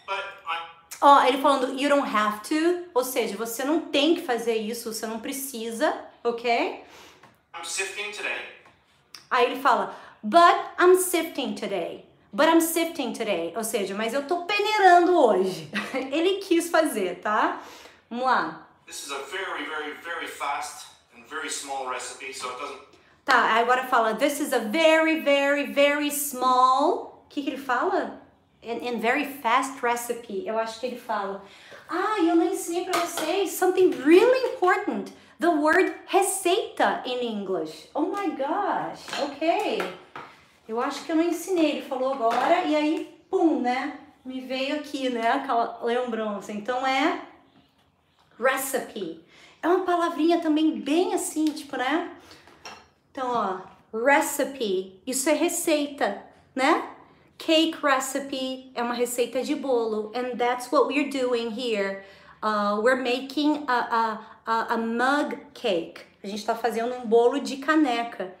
but I'm Ó, ele falando you don't have to, ou seja, você não tem que fazer isso, você não precisa, ok? I'm sifting today. Aí ele fala, but I'm sifting today. But I'm sifting today. Ou seja, mas eu tô peneirando hoje. <laughs> ele quis fazer, tá? Vamos lá. This is a very, very, very fast and very small recipe, so it doesn't. Tá, agora fala, this is a very, very, very small. O que, que ele fala? And, and very fast recipe. Eu acho que ele fala. Ah, eu não ensinei pra vocês something really important. The word receita in English. Oh my gosh, ok. Eu acho que eu não ensinei, ele falou agora e aí, pum, né? Me veio aqui, né? Aquela lembrança. Então é recipe. É uma palavrinha também bem assim, tipo, né? Então, ó, recipe, isso é receita, né? Cake recipe é uma receita de bolo, and that's what we're doing here. Uh, we're making a, a, a, a mug cake. A gente está fazendo um bolo de caneca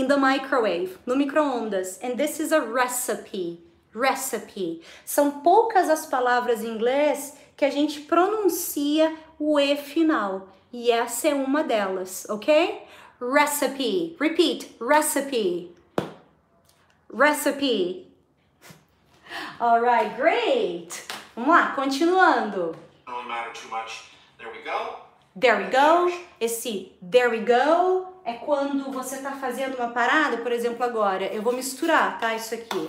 in the microwave, no micro-ondas. And this is a recipe. Recipe. São poucas as palavras em inglês que a gente pronuncia o E final. E essa é uma delas, ok? Recipe. Repeat. Recipe. Recipe. Alright, great. Vamos lá, continuando. Don't really matter too much. There we go. There we go. Esse there we go é quando você tá fazendo uma parada, por exemplo, agora. Eu vou misturar, tá? Isso aqui.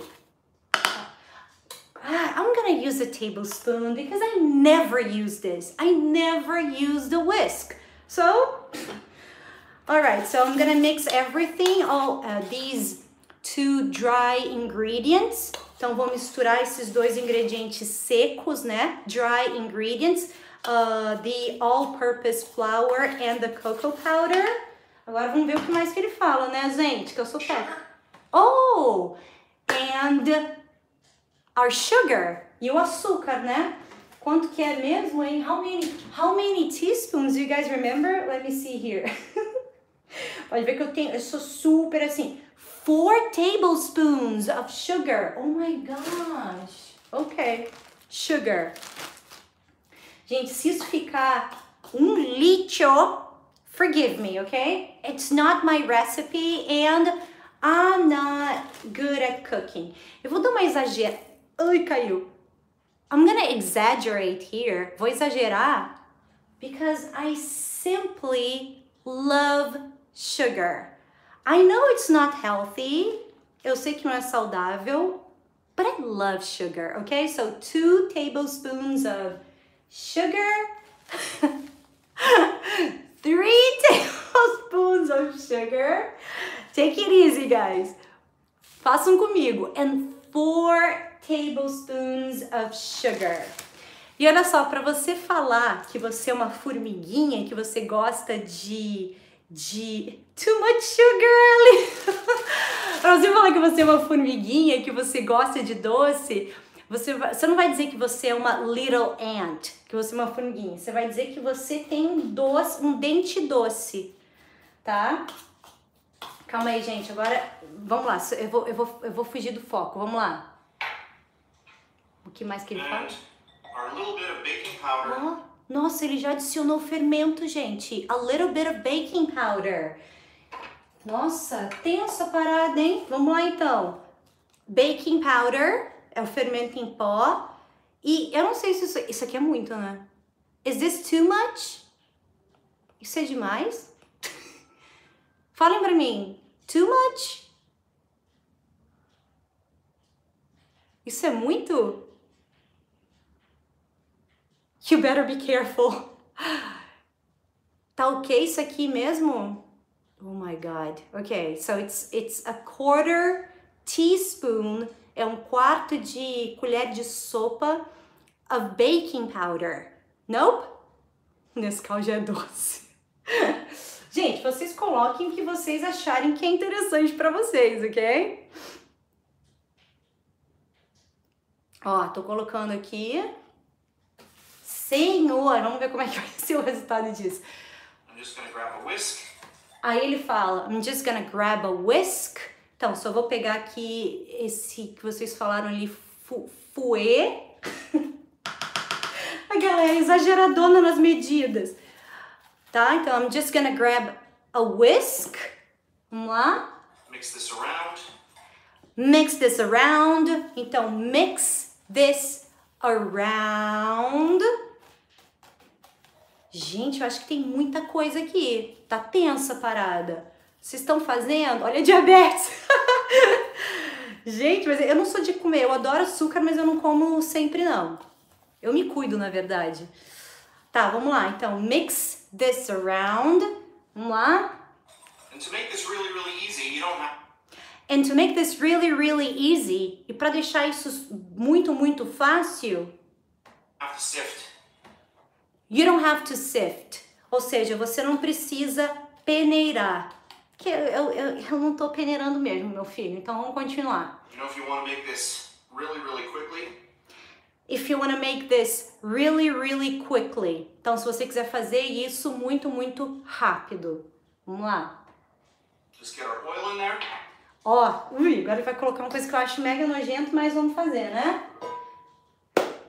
Ah, I'm gonna use a tablespoon because I never use this. I never use the whisk. So, alright, so I'm gonna mix everything, all uh, these two dry ingredients. Então, vou misturar esses dois ingredientes secos, né? Dry ingredients. Uh, the all-purpose flour and the cocoa powder. Agora vamos ver o que mais que ele fala, né, gente? Que eu sou péssima. Oh! And our sugar. E o açúcar, né? Quanto que é mesmo, hein? How many, how many teaspoons? Do you guys remember? Let me see here. <laughs> Pode ver que eu tenho, eu sou super assim. Four tablespoons of sugar. Oh my gosh. Ok. Sugar. Gente, se isso ficar um litro, forgive me, okay? It's not my recipe and I'm not good at cooking. Eu vou dar uma exagera. Ai, caiu. I'm gonna exaggerate here. Vou exagerar because I simply love sugar. I know it's not healthy. Eu sei que não é saudável, but I love sugar, okay? So two tablespoons of sugar. <laughs> Three <laughs> tablespoons of sugar. Take it easy, guys. Façam comigo. And four tablespoons of sugar. E olha só, para você falar que você é uma formiguinha, que você gosta de de too much sugar. <laughs> para você falar que você é uma formiguinha, que você gosta de doce, você, vai, você não vai dizer que você é uma little ant, que você é uma formiguinha. Você vai dizer que você tem um doce, um dente doce, tá? Calma aí, gente. Agora, vamos lá. Eu vou, eu vou, eu vou fugir do foco. Vamos lá. O que mais que ele fala? And our little bit of baking powder. Ó, nossa, ele já adicionou fermento, gente. A little bit of baking powder. Nossa, tensa parada, hein? Vamos lá então. Baking powder é o fermento em pó. E eu não sei se isso, isso aqui é muito, né? Is this too much? Isso é demais? <laughs> Falem pra mim. Too much? Isso é muito? You better be careful. <laughs> Tá ok isso aqui mesmo? Oh my god. Okay, so it's it's a quarter teaspoon, é um quarto de colher de sopa of baking powder. Nope. Nescau já é doce. <laughs> Gente, vocês coloquem o que vocês acharem que é interessante pra vocês, ok? Ó, tô colocando aqui. Senhor, vamos ver como é que vai ser o resultado disso. I'm just gonna grab a whisk. Aí ele fala, I'm just gonna grab a whisk. Então, só vou pegar aqui esse que vocês falaram ali, fu fouet. <laughs> a galera é exageradona nas medidas. Tá? Então, I'm just gonna grab a whisk. Vamos lá. Mix this around. Mix this around. Então, mix this around. Gente, eu acho que tem muita coisa aqui. Tá tensa a parada. Vocês estão fazendo? Olha a diabetes. <laughs> Gente, mas eu não sou de comer. Eu adoro açúcar, mas eu não como sempre, não. Eu me cuido, na verdade. Tá, vamos lá. Então, mix this around. Vamos lá. And to make this really, really easy, you don't have And to make this really, really easy, e para deixar isso muito, muito fácil, have to sift. you don't have to sift. Ou seja, você não precisa peneirar. Que eu, eu, eu, não tô peneirando mesmo, meu filho. Então vamos continuar. You know, if you want to make this really, really quickly, If you want to make this really, really quickly. Então, se você quiser fazer isso muito, muito rápido. Vamos lá. just get our oil in there. Ó, ui, agora ele vai colocar uma coisa que eu acho mega nojento, mas vamos fazer, né?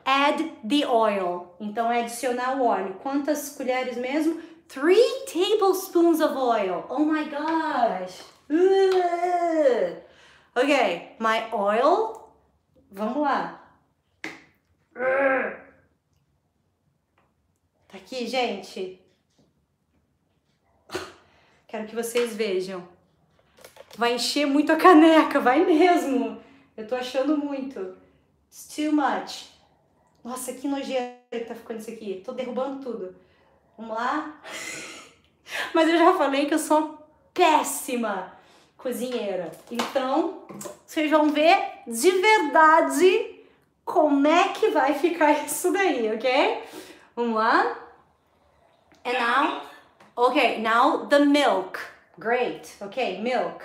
Add the oil. Então é adicionar o óleo. Quantas colheres mesmo? Three tablespoons of oil. Oh my gosh. Uh. Ok, my oil. Vamos lá. Tá aqui, gente. Quero que vocês vejam. Vai encher muito a caneca, vai mesmo. Eu tô achando muito. It's too much. Nossa, que nojeira que tá ficando isso aqui. Tô derrubando tudo. Vamos lá? <laughs> Mas eu já falei que eu sou uma péssima cozinheira. Então, vocês vão ver de verdade como é que vai ficar <laughs> isso daí, ok? Vamos lá? And now, okay, now the milk. Great. Okay, milk.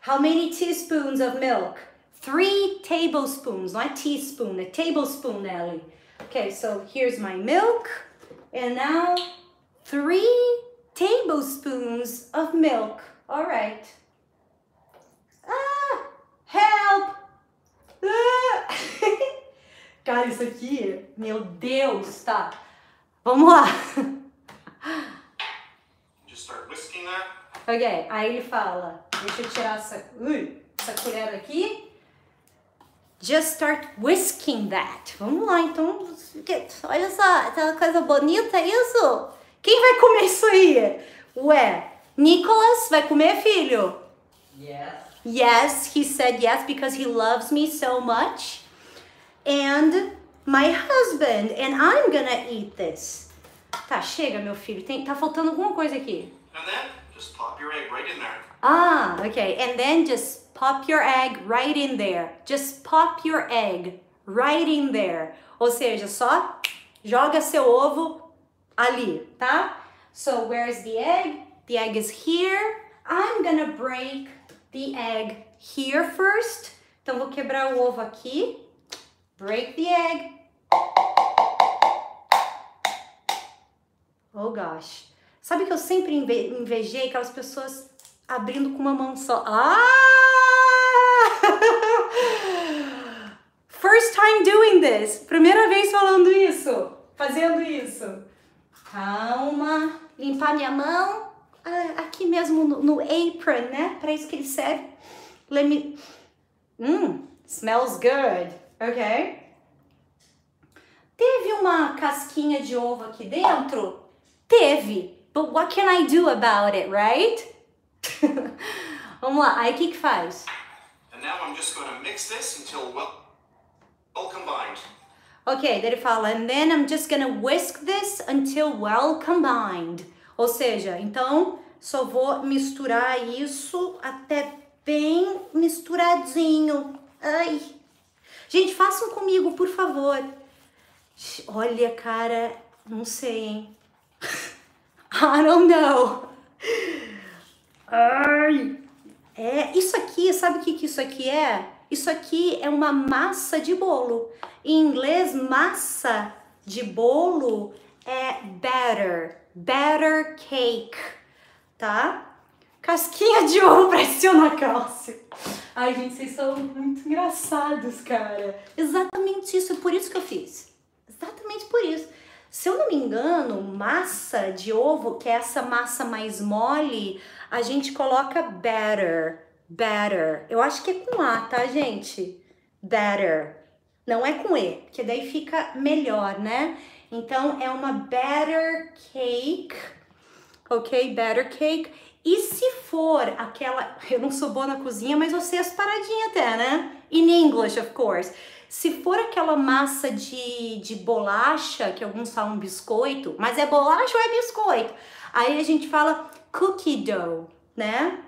How many teaspoons of milk? Three tablespoons, not teaspoon, a tablespoon, Ellie. Okay, so here's my milk. And now three tablespoons of milk. All right. Ah, help! Ah. <laughs> Cara, isso aqui, meu Deus, tá. Vamos lá. Ok, aí ele fala, deixa eu tirar essa, ui, essa colher aqui. Just start whisking that. Vamos lá, então, olha só, essa coisa bonita, isso? Quem vai comer isso aí? Ué, Nicholas vai comer, filho? Yes. Yes, he said yes because he loves me so much. And my husband, and I'm gonna eat this. Tá, chega, meu filho, tem, tá faltando alguma coisa aqui. And then just pop your egg right in there. Ah, okay. And then just pop your egg right in there. Just pop your egg right in there. Ou seja, só joga seu ovo ali, tá? So where's the egg? The egg is here. I'm gonna break the egg here first. Então vou quebrar o ovo aqui. Break the egg. Oh gosh. Sabe que eu sempre inve- invejei aquelas pessoas abrindo com uma mão só. Ah! First time doing this. Primeira vez falando isso. Fazendo isso. Calma. Limpar minha mão. Ah, aqui mesmo no, no apron, né? Para isso que ele serve. Let me. Hum, smells good. Ok. Teve uma casquinha de ovo aqui dentro? Teve. But what can I do about it, right? <laughs> Vamos lá, aí o que que faz? And now I'm just going to mix this until well, well combined. Ok, daí ele fala, and then I'm just gonna whisk this until well combined. Ou seja, então só vou misturar isso até bem misturadinho. Ai. Gente, façam comigo, por favor. Olha, cara, não sei, hein? <laughs> I don't know. Ai. É, isso aqui, sabe o que, que isso aqui é? Isso aqui é uma massa de bolo. Em inglês, massa de bolo é batter. Batter cake, tá? Casquinha de ovo pra adicionar cálcio. Ai, gente, vocês são muito engraçados, cara. Exatamente isso, por isso que eu fiz. Exatamente por isso. Se eu não me engano, massa de ovo, que é essa massa mais mole, a gente coloca batter. Batter. Eu acho que é com A, tá, gente? Batter. Não é com E, porque daí fica melhor, né? Então é uma batter cake. Ok? Batter cake. E se for aquela. Eu não sou boa na cozinha, mas eu sei as paradinhas até, né? In English, of course. Se for aquela massa de, de bolacha, que alguns falam biscoito, mas é bolacha ou é biscoito? Aí a gente fala cookie dough, né?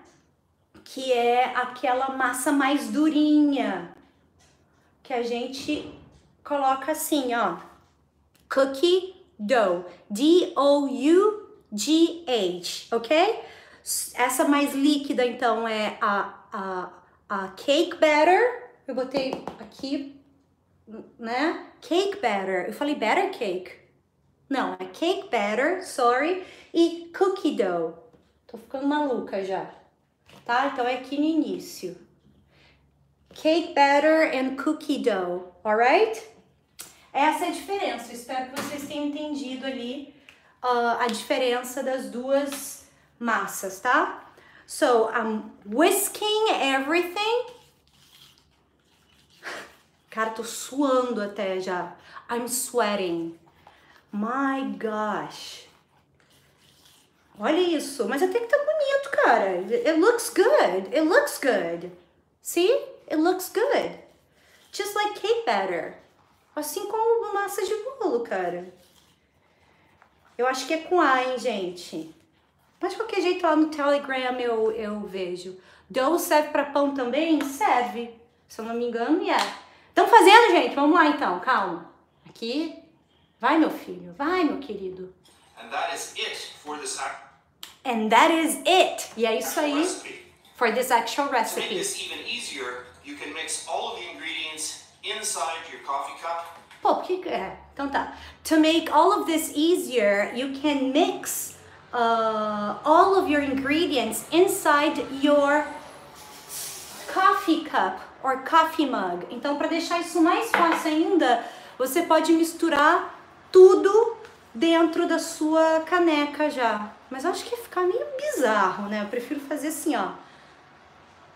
Que é aquela massa mais durinha. Que a gente coloca assim, ó. Cookie dough. D-O-U-G-H, ok? Essa mais líquida, então, é a, a, a cake batter. Eu botei aqui, né? Cake batter. Eu falei batter cake. Não, é cake batter, sorry. E cookie dough. Tô ficando maluca já. Tá? Então é aqui no início. Cake batter and cookie dough, alright? Essa é a diferença. Espero que vocês tenham entendido ali uh, a diferença das duas massas, tá? So, I'm whisking everything. Cara, tô suando até já. I'm sweating. My gosh. Olha isso. Mas até que tá bonito, cara. It looks good. It looks good. See? It looks good. Just like cake batter. Assim como massa de bolo, cara. Eu acho que é com A, hein, gente? Mas de qualquer jeito lá no Telegram eu, eu vejo. Dough serve para pão também? Serve. Se eu não me engano, é. Yeah. Estão fazendo, gente? Vamos lá então, calma. Aqui. Vai, meu filho. Vai, meu querido. And that is it for this And that is it. E é isso aí. For this actual To make recipe. this even easier, you can mix all of the ingredients inside your coffee cup. Pô, que- é, então tá. To make all of this easier, you can mix uh, all of your ingredients inside your coffee cup or coffee mug. Então, para deixar isso mais fácil ainda, você pode misturar tudo dentro da sua caneca já. Mas eu acho que ia ficar meio bizarro, né? Eu prefiro fazer assim, ó.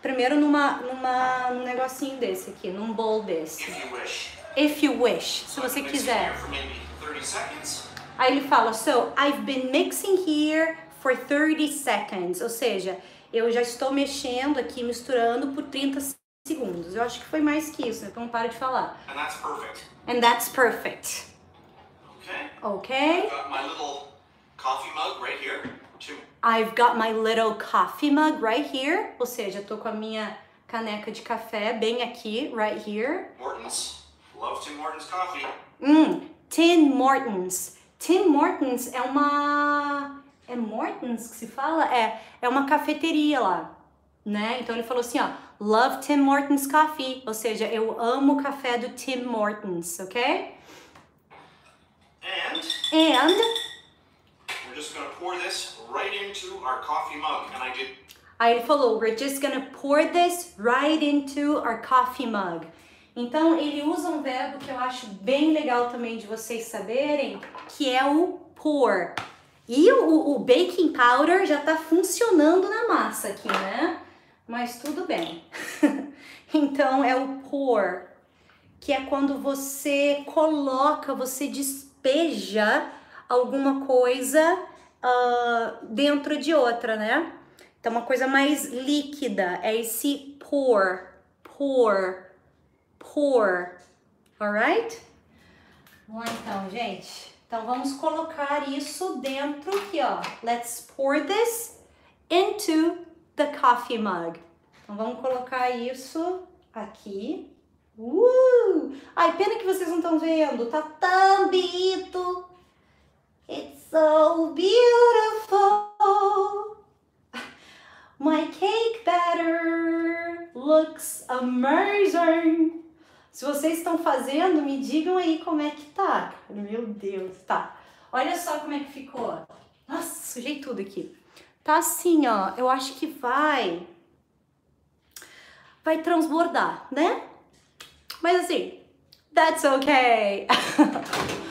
Primeiro numa, numa, num negocinho desse aqui, num bowl desse. If you wish. If you wish, se você quiser. here for maybe 30 seconds. Aí ele fala, so I've been mixing here for 30 seconds. Ou seja, eu já estou mexendo aqui, misturando por 30 segundos. Eu acho que foi mais que isso, então para de falar. And that's perfect. And that's perfect. Okay? Ok? Coffee mug right here. Two. I've got my little coffee mug right here. Ou seja, eu tô com a minha caneca de café bem aqui, right here. Morton's. Love Tim Hortons coffee. Hum, Tim Mortons. Tim Mortons é uma. É Mortons que se fala? É, é uma cafeteria lá, né? Então ele falou assim, ó, love Tim Mortons coffee, ou seja, eu amo o café do Tim Mortons, ok? And And we're just going to pour this aí ele falou, we're just gonna pour this right into our coffee mug. Então ele usa um verbo que eu acho bem legal também de vocês saberem, que é o pour. E o, o baking powder já tá funcionando na massa aqui, né? Mas tudo bem. <laughs> então é o pour, que é quando você coloca, você despeja alguma coisa ah, dentro de outra, né? Então uma coisa mais líquida é esse pour, pour, pour, alright? Lá então, gente. Então vamos colocar isso dentro aqui, ó. Let's pour this into the coffee mug. Então vamos colocar isso aqui. Uh! Ai, pena que vocês não estão vendo. Tá tão bonito. It's so beautiful. My cake batter looks amazing. Se vocês estão fazendo, me digam aí como é que tá. Meu Deus, tá. Olha só como é que ficou. Nossa, sujei tudo aqui. Tá assim, ó. Eu acho que vai. Vai transbordar, né? Mas assim, that's okay. <laughs>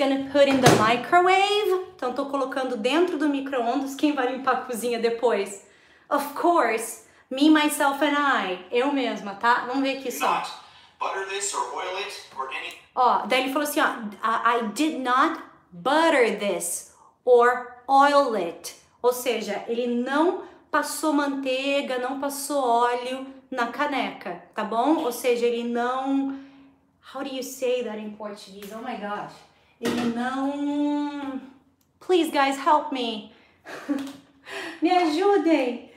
Gonna put in the microwave. Então, tô colocando dentro do micro-ondas. Quem vai limpar a cozinha depois? Of course, me, myself and I. Eu mesma, tá? Vamos ver aqui só. butter this or oil it or any. Ó, daí ele falou assim, ó, I I did not butter this or oil it. Ou seja, ele não passou manteiga, não passou óleo na caneca, tá bom? Ou seja, ele não How do you say that in Portuguese? Oh my gosh. Ele não Please guys, help me. <laughs> me ajudem.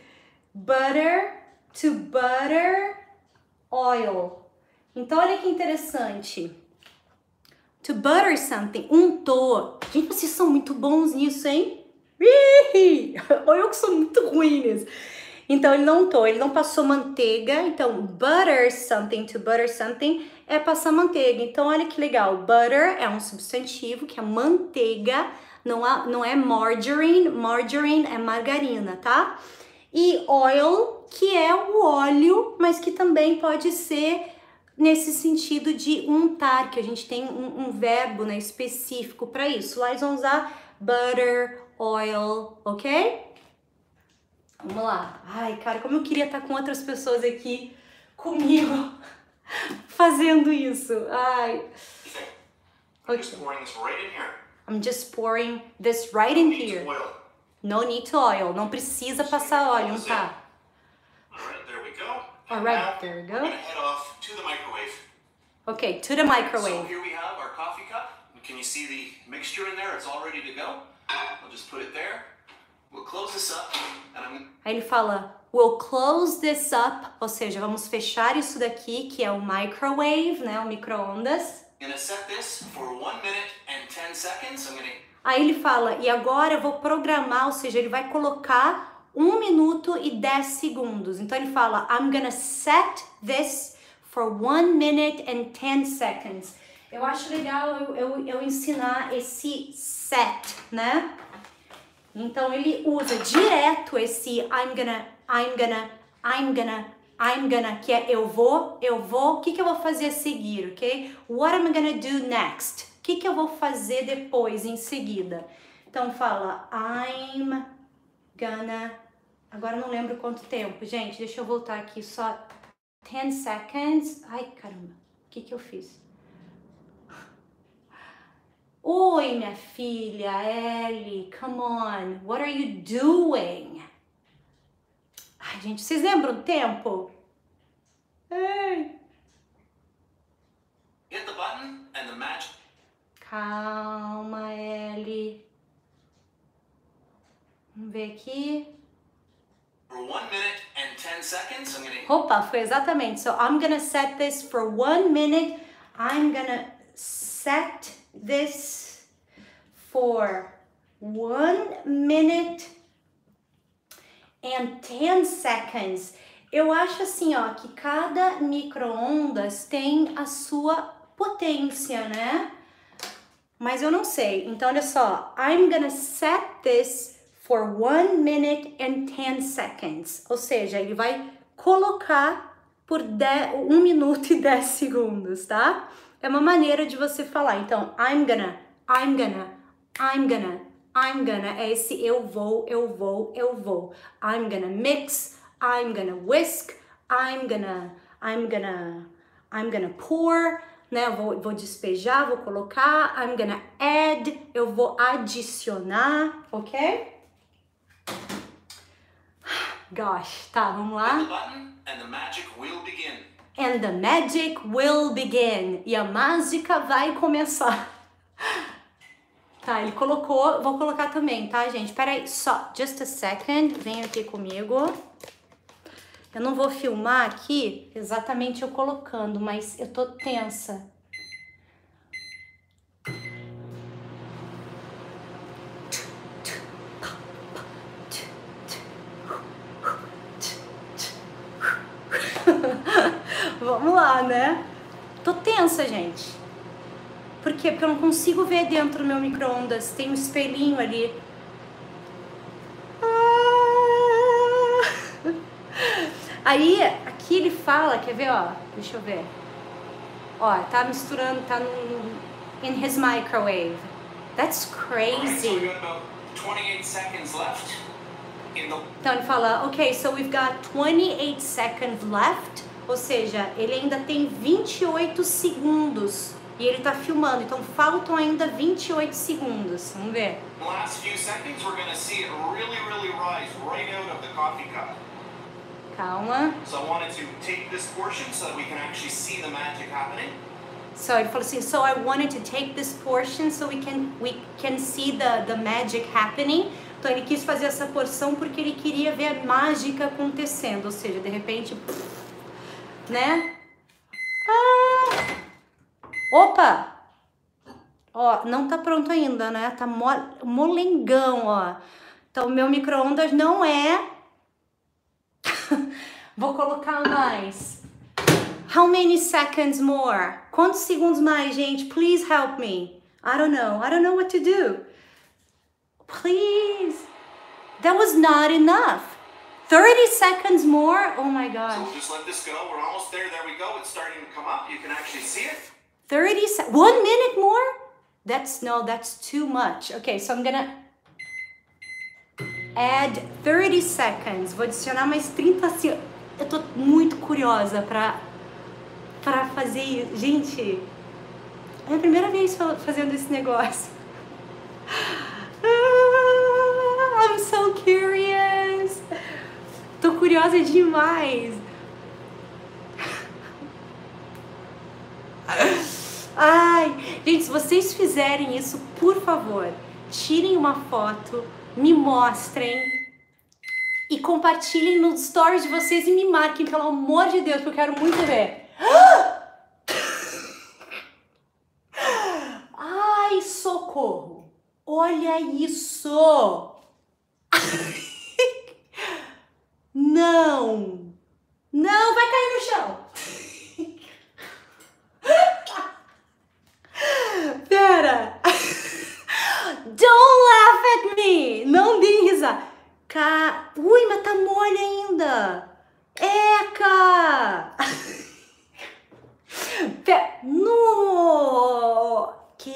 Butter to butter oil. Então olha que interessante. To butter something, untou. Gente, vocês são muito bons nisso, hein? Ih, <laughs> eu que sou muito ruim nisso. Então ele não tô, ele não passou manteiga. Então butter something to butter something é passar manteiga. Então olha que legal. Butter é um substantivo que é manteiga, não é, não é margarine. Margarine é margarina, tá? E oil, que é o óleo, mas que também pode ser nesse sentido de untar, que a gente tem um, um verbo né, específico para isso. Lá eles vão usar butter, oil, ok? Vamos lá. Ai, cara, como eu queria estar com outras pessoas aqui comigo <laughs> fazendo isso. Ai. I'm just pouring this right in here. I'm just pouring this right in here. No need to oil. Não precisa passar óleo, não tá? All right, there we go. And All right, now there we go. Off to the microwave. So here we have our coffee cup. Can you see the mixture in there? It's all ready to go. I'll just put it there. We'll close this up, and I'm Aí ele fala, we'll close this up, ou seja, vamos fechar isso daqui, que é o microwave, né, o micro-ondas. gonna set this for one minute and 10 seconds. I'm gonna Aí ele fala, e agora eu vou programar, ou seja, ele vai colocar 1 minuto e 10 segundos. Então ele fala, I'm gonna set this for 1 minute and 10 seconds. Eu acho legal eu, eu, eu ensinar esse set, né? Então ele usa direto esse I'm gonna, I'm gonna, I'm gonna, I'm gonna, que é eu vou, eu vou, o que, que eu vou fazer a seguir, ok? What am I gonna do next? O que, que eu vou fazer depois, em seguida? Então fala I'm gonna. Agora não lembro quanto tempo, gente. Deixa eu voltar aqui só 10 seconds. Ai caramba, o que, que eu fiz? Oi, minha filha, Ellie, come on, what are you doing? Ai, gente, vocês lembram do tempo? Ei, hit the button, and the magic calma, Ellie. Vamos ver aqui. for one minute and 10 seconds. I'm gonna Opa, foi exatamente. So I'm gonna set this for one minute. I'm gonna set this for one minute and 10 seconds. Eu acho assim, ó, que cada micro-ondas tem a sua potência, né? Mas eu não sei. Então, olha só. I'm gonna set this for one minute and 10 seconds. Ou seja, ele vai colocar por 10, 1 minuto e 10 segundos, tá? É uma maneira de você falar. Então, I'm gonna, I'm gonna, I'm gonna, I'm gonna. É esse eu vou, eu vou, eu vou. I'm gonna mix, I'm gonna whisk, I'm gonna, I'm gonna, I'm gonna pour, né? Eu vou, vou despejar, vou colocar. I'm gonna add, eu vou adicionar, ok? Gosh, tá, vamos lá. hit the button, and the magic will begin. And the magic will begin. E a mágica vai começar. Tá, ele colocou, vou colocar também, tá, gente? Pera aí, só, just a second, vem aqui comigo. Eu não vou filmar aqui exatamente eu colocando, mas eu tô tensa. <laughs> Vamos lá, né? Tô tensa, gente. Por quê? Porque eu não consigo ver dentro do meu micro-ondas. Tem um espelhinho ali. Ah! Aí, aqui ele fala, quer ver, ó? Deixa eu ver. Ó, tá misturando, tá no, in his microwave. That's crazy. got about 28 seconds left in the Então ele fala, ok, so we've got 28 seconds left, ou seja, ele ainda tem 28 segundos e ele tá filmando, então faltam ainda 28 segundos. Vamos ver. last few seconds. We're gonna see it really, really rise right out of the coffee cup. Calma. So I wanted to take this portion so that we can actually see the magic happening. So ele falou assim, so I wanted to take this portion so we can we can see the the magic happening. Então ele quis fazer essa porção porque ele queria ver a mágica acontecendo, ou seja, de repente, né? Opa! Ó, não tá pronto ainda, né? Tá mo molengão, ó. Então, meu micro-ondas não é. <laughs> Vou colocar mais. How many seconds more? Quantos segundos mais, gente? Please help me. I don't know. I don't know what to do. Please. That was not enough. 30 seconds more? Oh my So gosh. we'll just let this go. We're almost there. There we go. It's starting to come up. You can actually see it. 30 se- One minute more? That's no, that's too much. Okay, so I'm gonna add 30 seconds. Vou adicionar mais 30 assim. Eu tô muito curiosa pra, pra fazer isso. Gente, é a primeira vez fa- fazendo esse negócio. Ah, I'm so curious. Tô curiosa demais. <laughs> Ai, gente, se vocês fizerem isso, por favor, tirem uma foto, me mostrem e compartilhem nos stories de vocês e me marquem, pelo amor de Deus, porque eu quero muito ver. Ai, socorro! Olha isso! <laughs> Não! Não, vai cair no chão! Pera! <laughs> Don't laugh at me! Não deem risada! Ca... Ui, mas tá mole ainda! Eca! <laughs> Pera... No! Que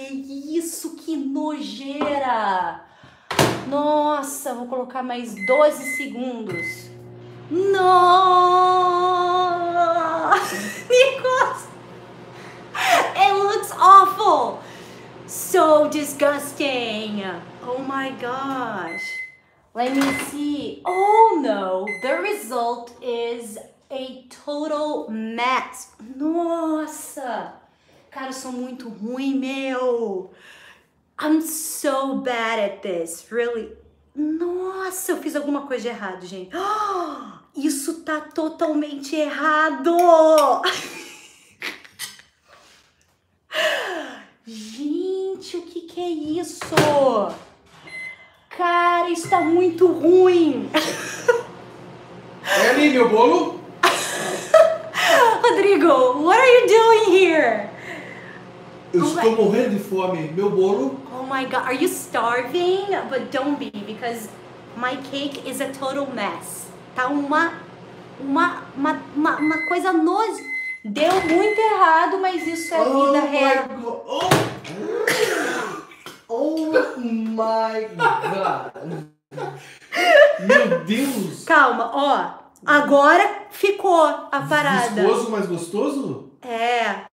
isso, que nojeira! Nossa, vou colocar mais 12 segundos. No! Nicolas! It looks awful! So disgusting! Oh my gosh! Let me see. Oh no! The result is a total mess. Nossa! Cara, eu sou muito ruim, meu! I'm so bad at this, really. Nossa, eu fiz alguma coisa de errado, gente. <gasps> Isso tá totalmente errado! <laughs> Gente, o que que é isso? Cara, isso tá muito ruim. É ali meu bolo? <laughs> Rodrigo, what are you doing here? Eu Oh estou my- morrendo de fome. Meu bolo? Oh my god, are you starving? But don't be, because my cake is a total mess. Tá uma. Uma, uma, uma, uma coisa noja. Deu muito errado, mas isso é vida real. my god. Oh. Oh my god. Meu Deus. Calma, ó. Agora ficou a parada. Viscoso, mas gostoso? É.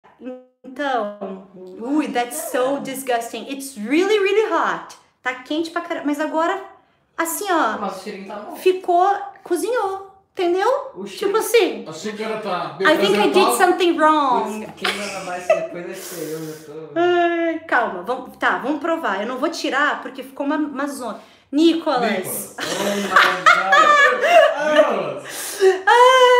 Então. Ui, that's so disgusting. It's really, really hot. Tá quente pra caramba. Mas agora, assim, ó. Mas o cheirinho tá bom. Ficou. Cozinhou. Entendeu? O Tipo assim. A xícara tá bem I think I did something wrong. Putz, Quem isso depois ser eu, eu tô... Ai, calma, vamos, tá, vamos provar. Eu não vou tirar porque ficou uma, uma zona. Nicolas. Nicolas. Oh. Nicolas.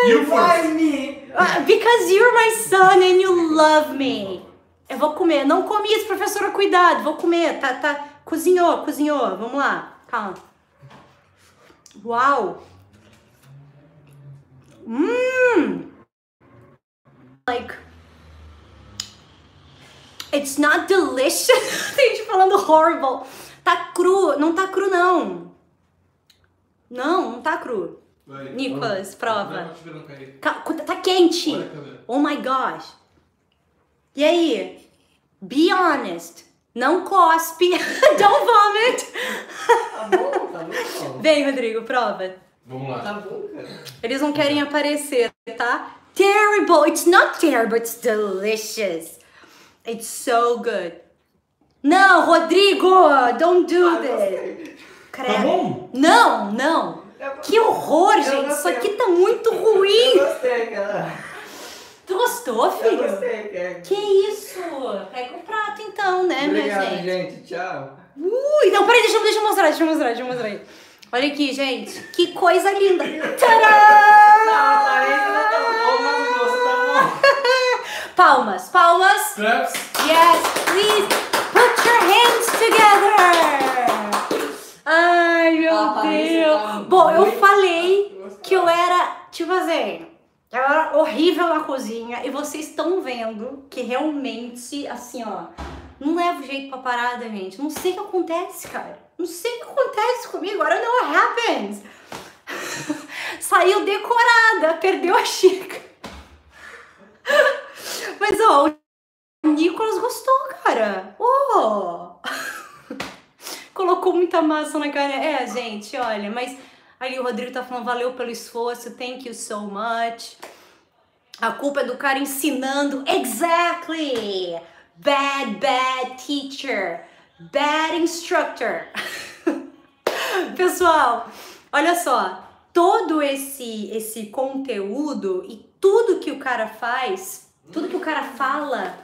You Why first. me? Ah, Because you're my son and you love me. Eu vou comer. Não comi isso, professora, cuidado. Vou comer. Tá, tá. Cozinhou, cozinhou. Vamos lá. Calma. Uau. Mmm. Like. It's not delicious. <laughs> Tem gente falando horrible. Tá cru. Não tá cru, não. Não, não tá cru. Vai. Nicolas, prova. não Tá quente. Olha? Oh my gosh. E aí? Be honest. Não cospe. <laughs> Don't vomit. Tá bom, tá bom. Vem, Rodrigo, prova. Vamos lá. Tá bom, cara. Eles não querem aparecer, tá? Terrible. It's not terrible. It's delicious. It's so good. Não, Rodrigo, don't do Ah, this. Credo. Tá bom? Não, não. Eu- Que horror, Eu gente. Isso aqui tá muito Eu ruim. gostei, cara. Tu gostou, Eu filho? gostei, cara. Que isso? Pega o prato então, né, Obrigado, minha gente? gente. Tchau. Ui, não, peraí, deixa, eu- deixa eu mostrar, deixa eu mostrar, deixa eu mostrar aí. Olha aqui, gente. Que coisa linda. Tcharam! Tá. Palmas, palmas. Claps. Yes, please put your hands together. Ai, meu A Patrícia Deus. tá Bom, eu falei que eu era, tipo assim, eu era horrível na cozinha e vocês estão vendo que realmente, assim, ó, não levo jeito pra parada, gente. Não sei o que acontece, cara. Não sei o que acontece comigo. Know what happens. <laughs> Saiu decorada, perdeu a xícara. <laughs> Mas, ó, o Nicolas gostou, cara. Oh! <laughs> Colocou muita massa na cara. É, gente, olha, mas ali o Rodrigo tá falando, valeu pelo esforço, thank you so much. A culpa é do cara ensinando. Exactly! Bad, bad teacher. Bad instructor. <laughs> Pessoal, olha só. Todo esse, esse conteúdo e tudo que o cara faz, tudo que o cara fala,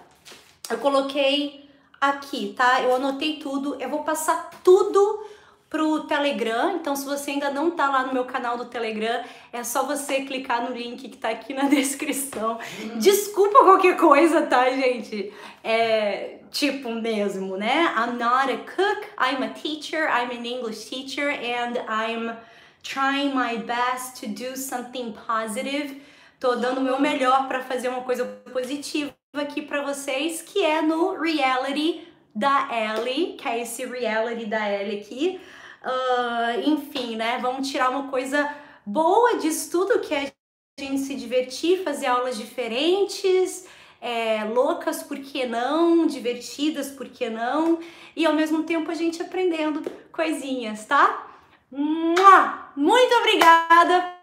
eu coloquei aqui, tá? Eu anotei tudo. Eu vou passar tudo pro Telegram. Então, se você ainda não tá lá no meu canal do Telegram, é só você clicar no link que tá aqui na <laughs> descrição. Desculpa qualquer coisa, tá, gente? É tipo mesmo, né? I'm not a cook, I'm a teacher, I'm an English teacher, and I'm trying my best to do something positive. Tô dando o meu melhor para fazer uma coisa positiva aqui para vocês, que é no reality da Ellie, que é esse reality da Ellie aqui. Ah, enfim, né? Vamos tirar uma coisa boa disso tudo, que é a gente se divertir, fazer aulas diferentes, é, loucas, por que não? Divertidas, por que não? E ao mesmo tempo a gente aprendendo coisinhas, tá? Mua! Muito obrigada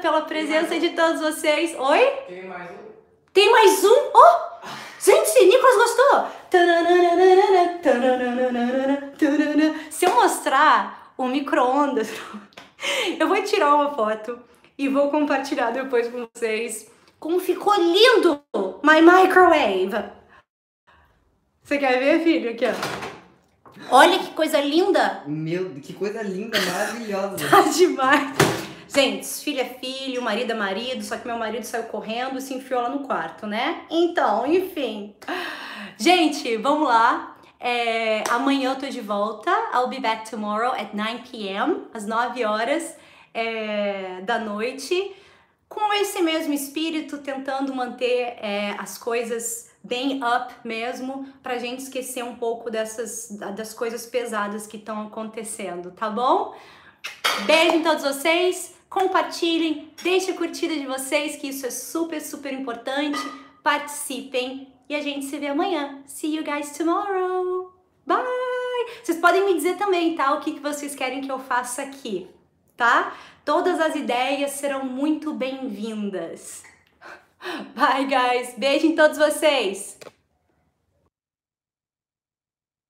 pela presença de todos vocês. Oi? Tem mais um? Tem mais um? Oh! Gente, Nicolas gostou! Se eu mostrar o micro-ondas, <laughs> eu vou tirar uma foto e vou compartilhar depois com vocês. Como ficou lindo my microwave! Você quer ver, filho? Aqui, ó. Olha que coisa linda! Meu, que coisa linda, maravilhosa. <laughs> Tá demais. Gente, filho é filho, marido é marido, só que meu marido saiu correndo e se enfiou lá no quarto, né? Então, enfim. Gente, vamos lá. É, amanhã eu tô de volta. I'll be back tomorrow at 9 p.m., às 9 horas é, da noite. Com esse mesmo espírito, tentando manter é, as coisas bem up mesmo, pra gente esquecer um pouco dessas das coisas pesadas que estão acontecendo, tá bom? Beijo em todos vocês, compartilhem, deixem a curtida de vocês, que isso é super, super importante. Participem e a gente se vê amanhã. See you guys tomorrow. Bye! Vocês podem me dizer também, tá? O que, que vocês querem que eu faça aqui, tá? Todas as ideias serão muito bem-vindas. <laughs> Bye, guys. Beijo em todos vocês.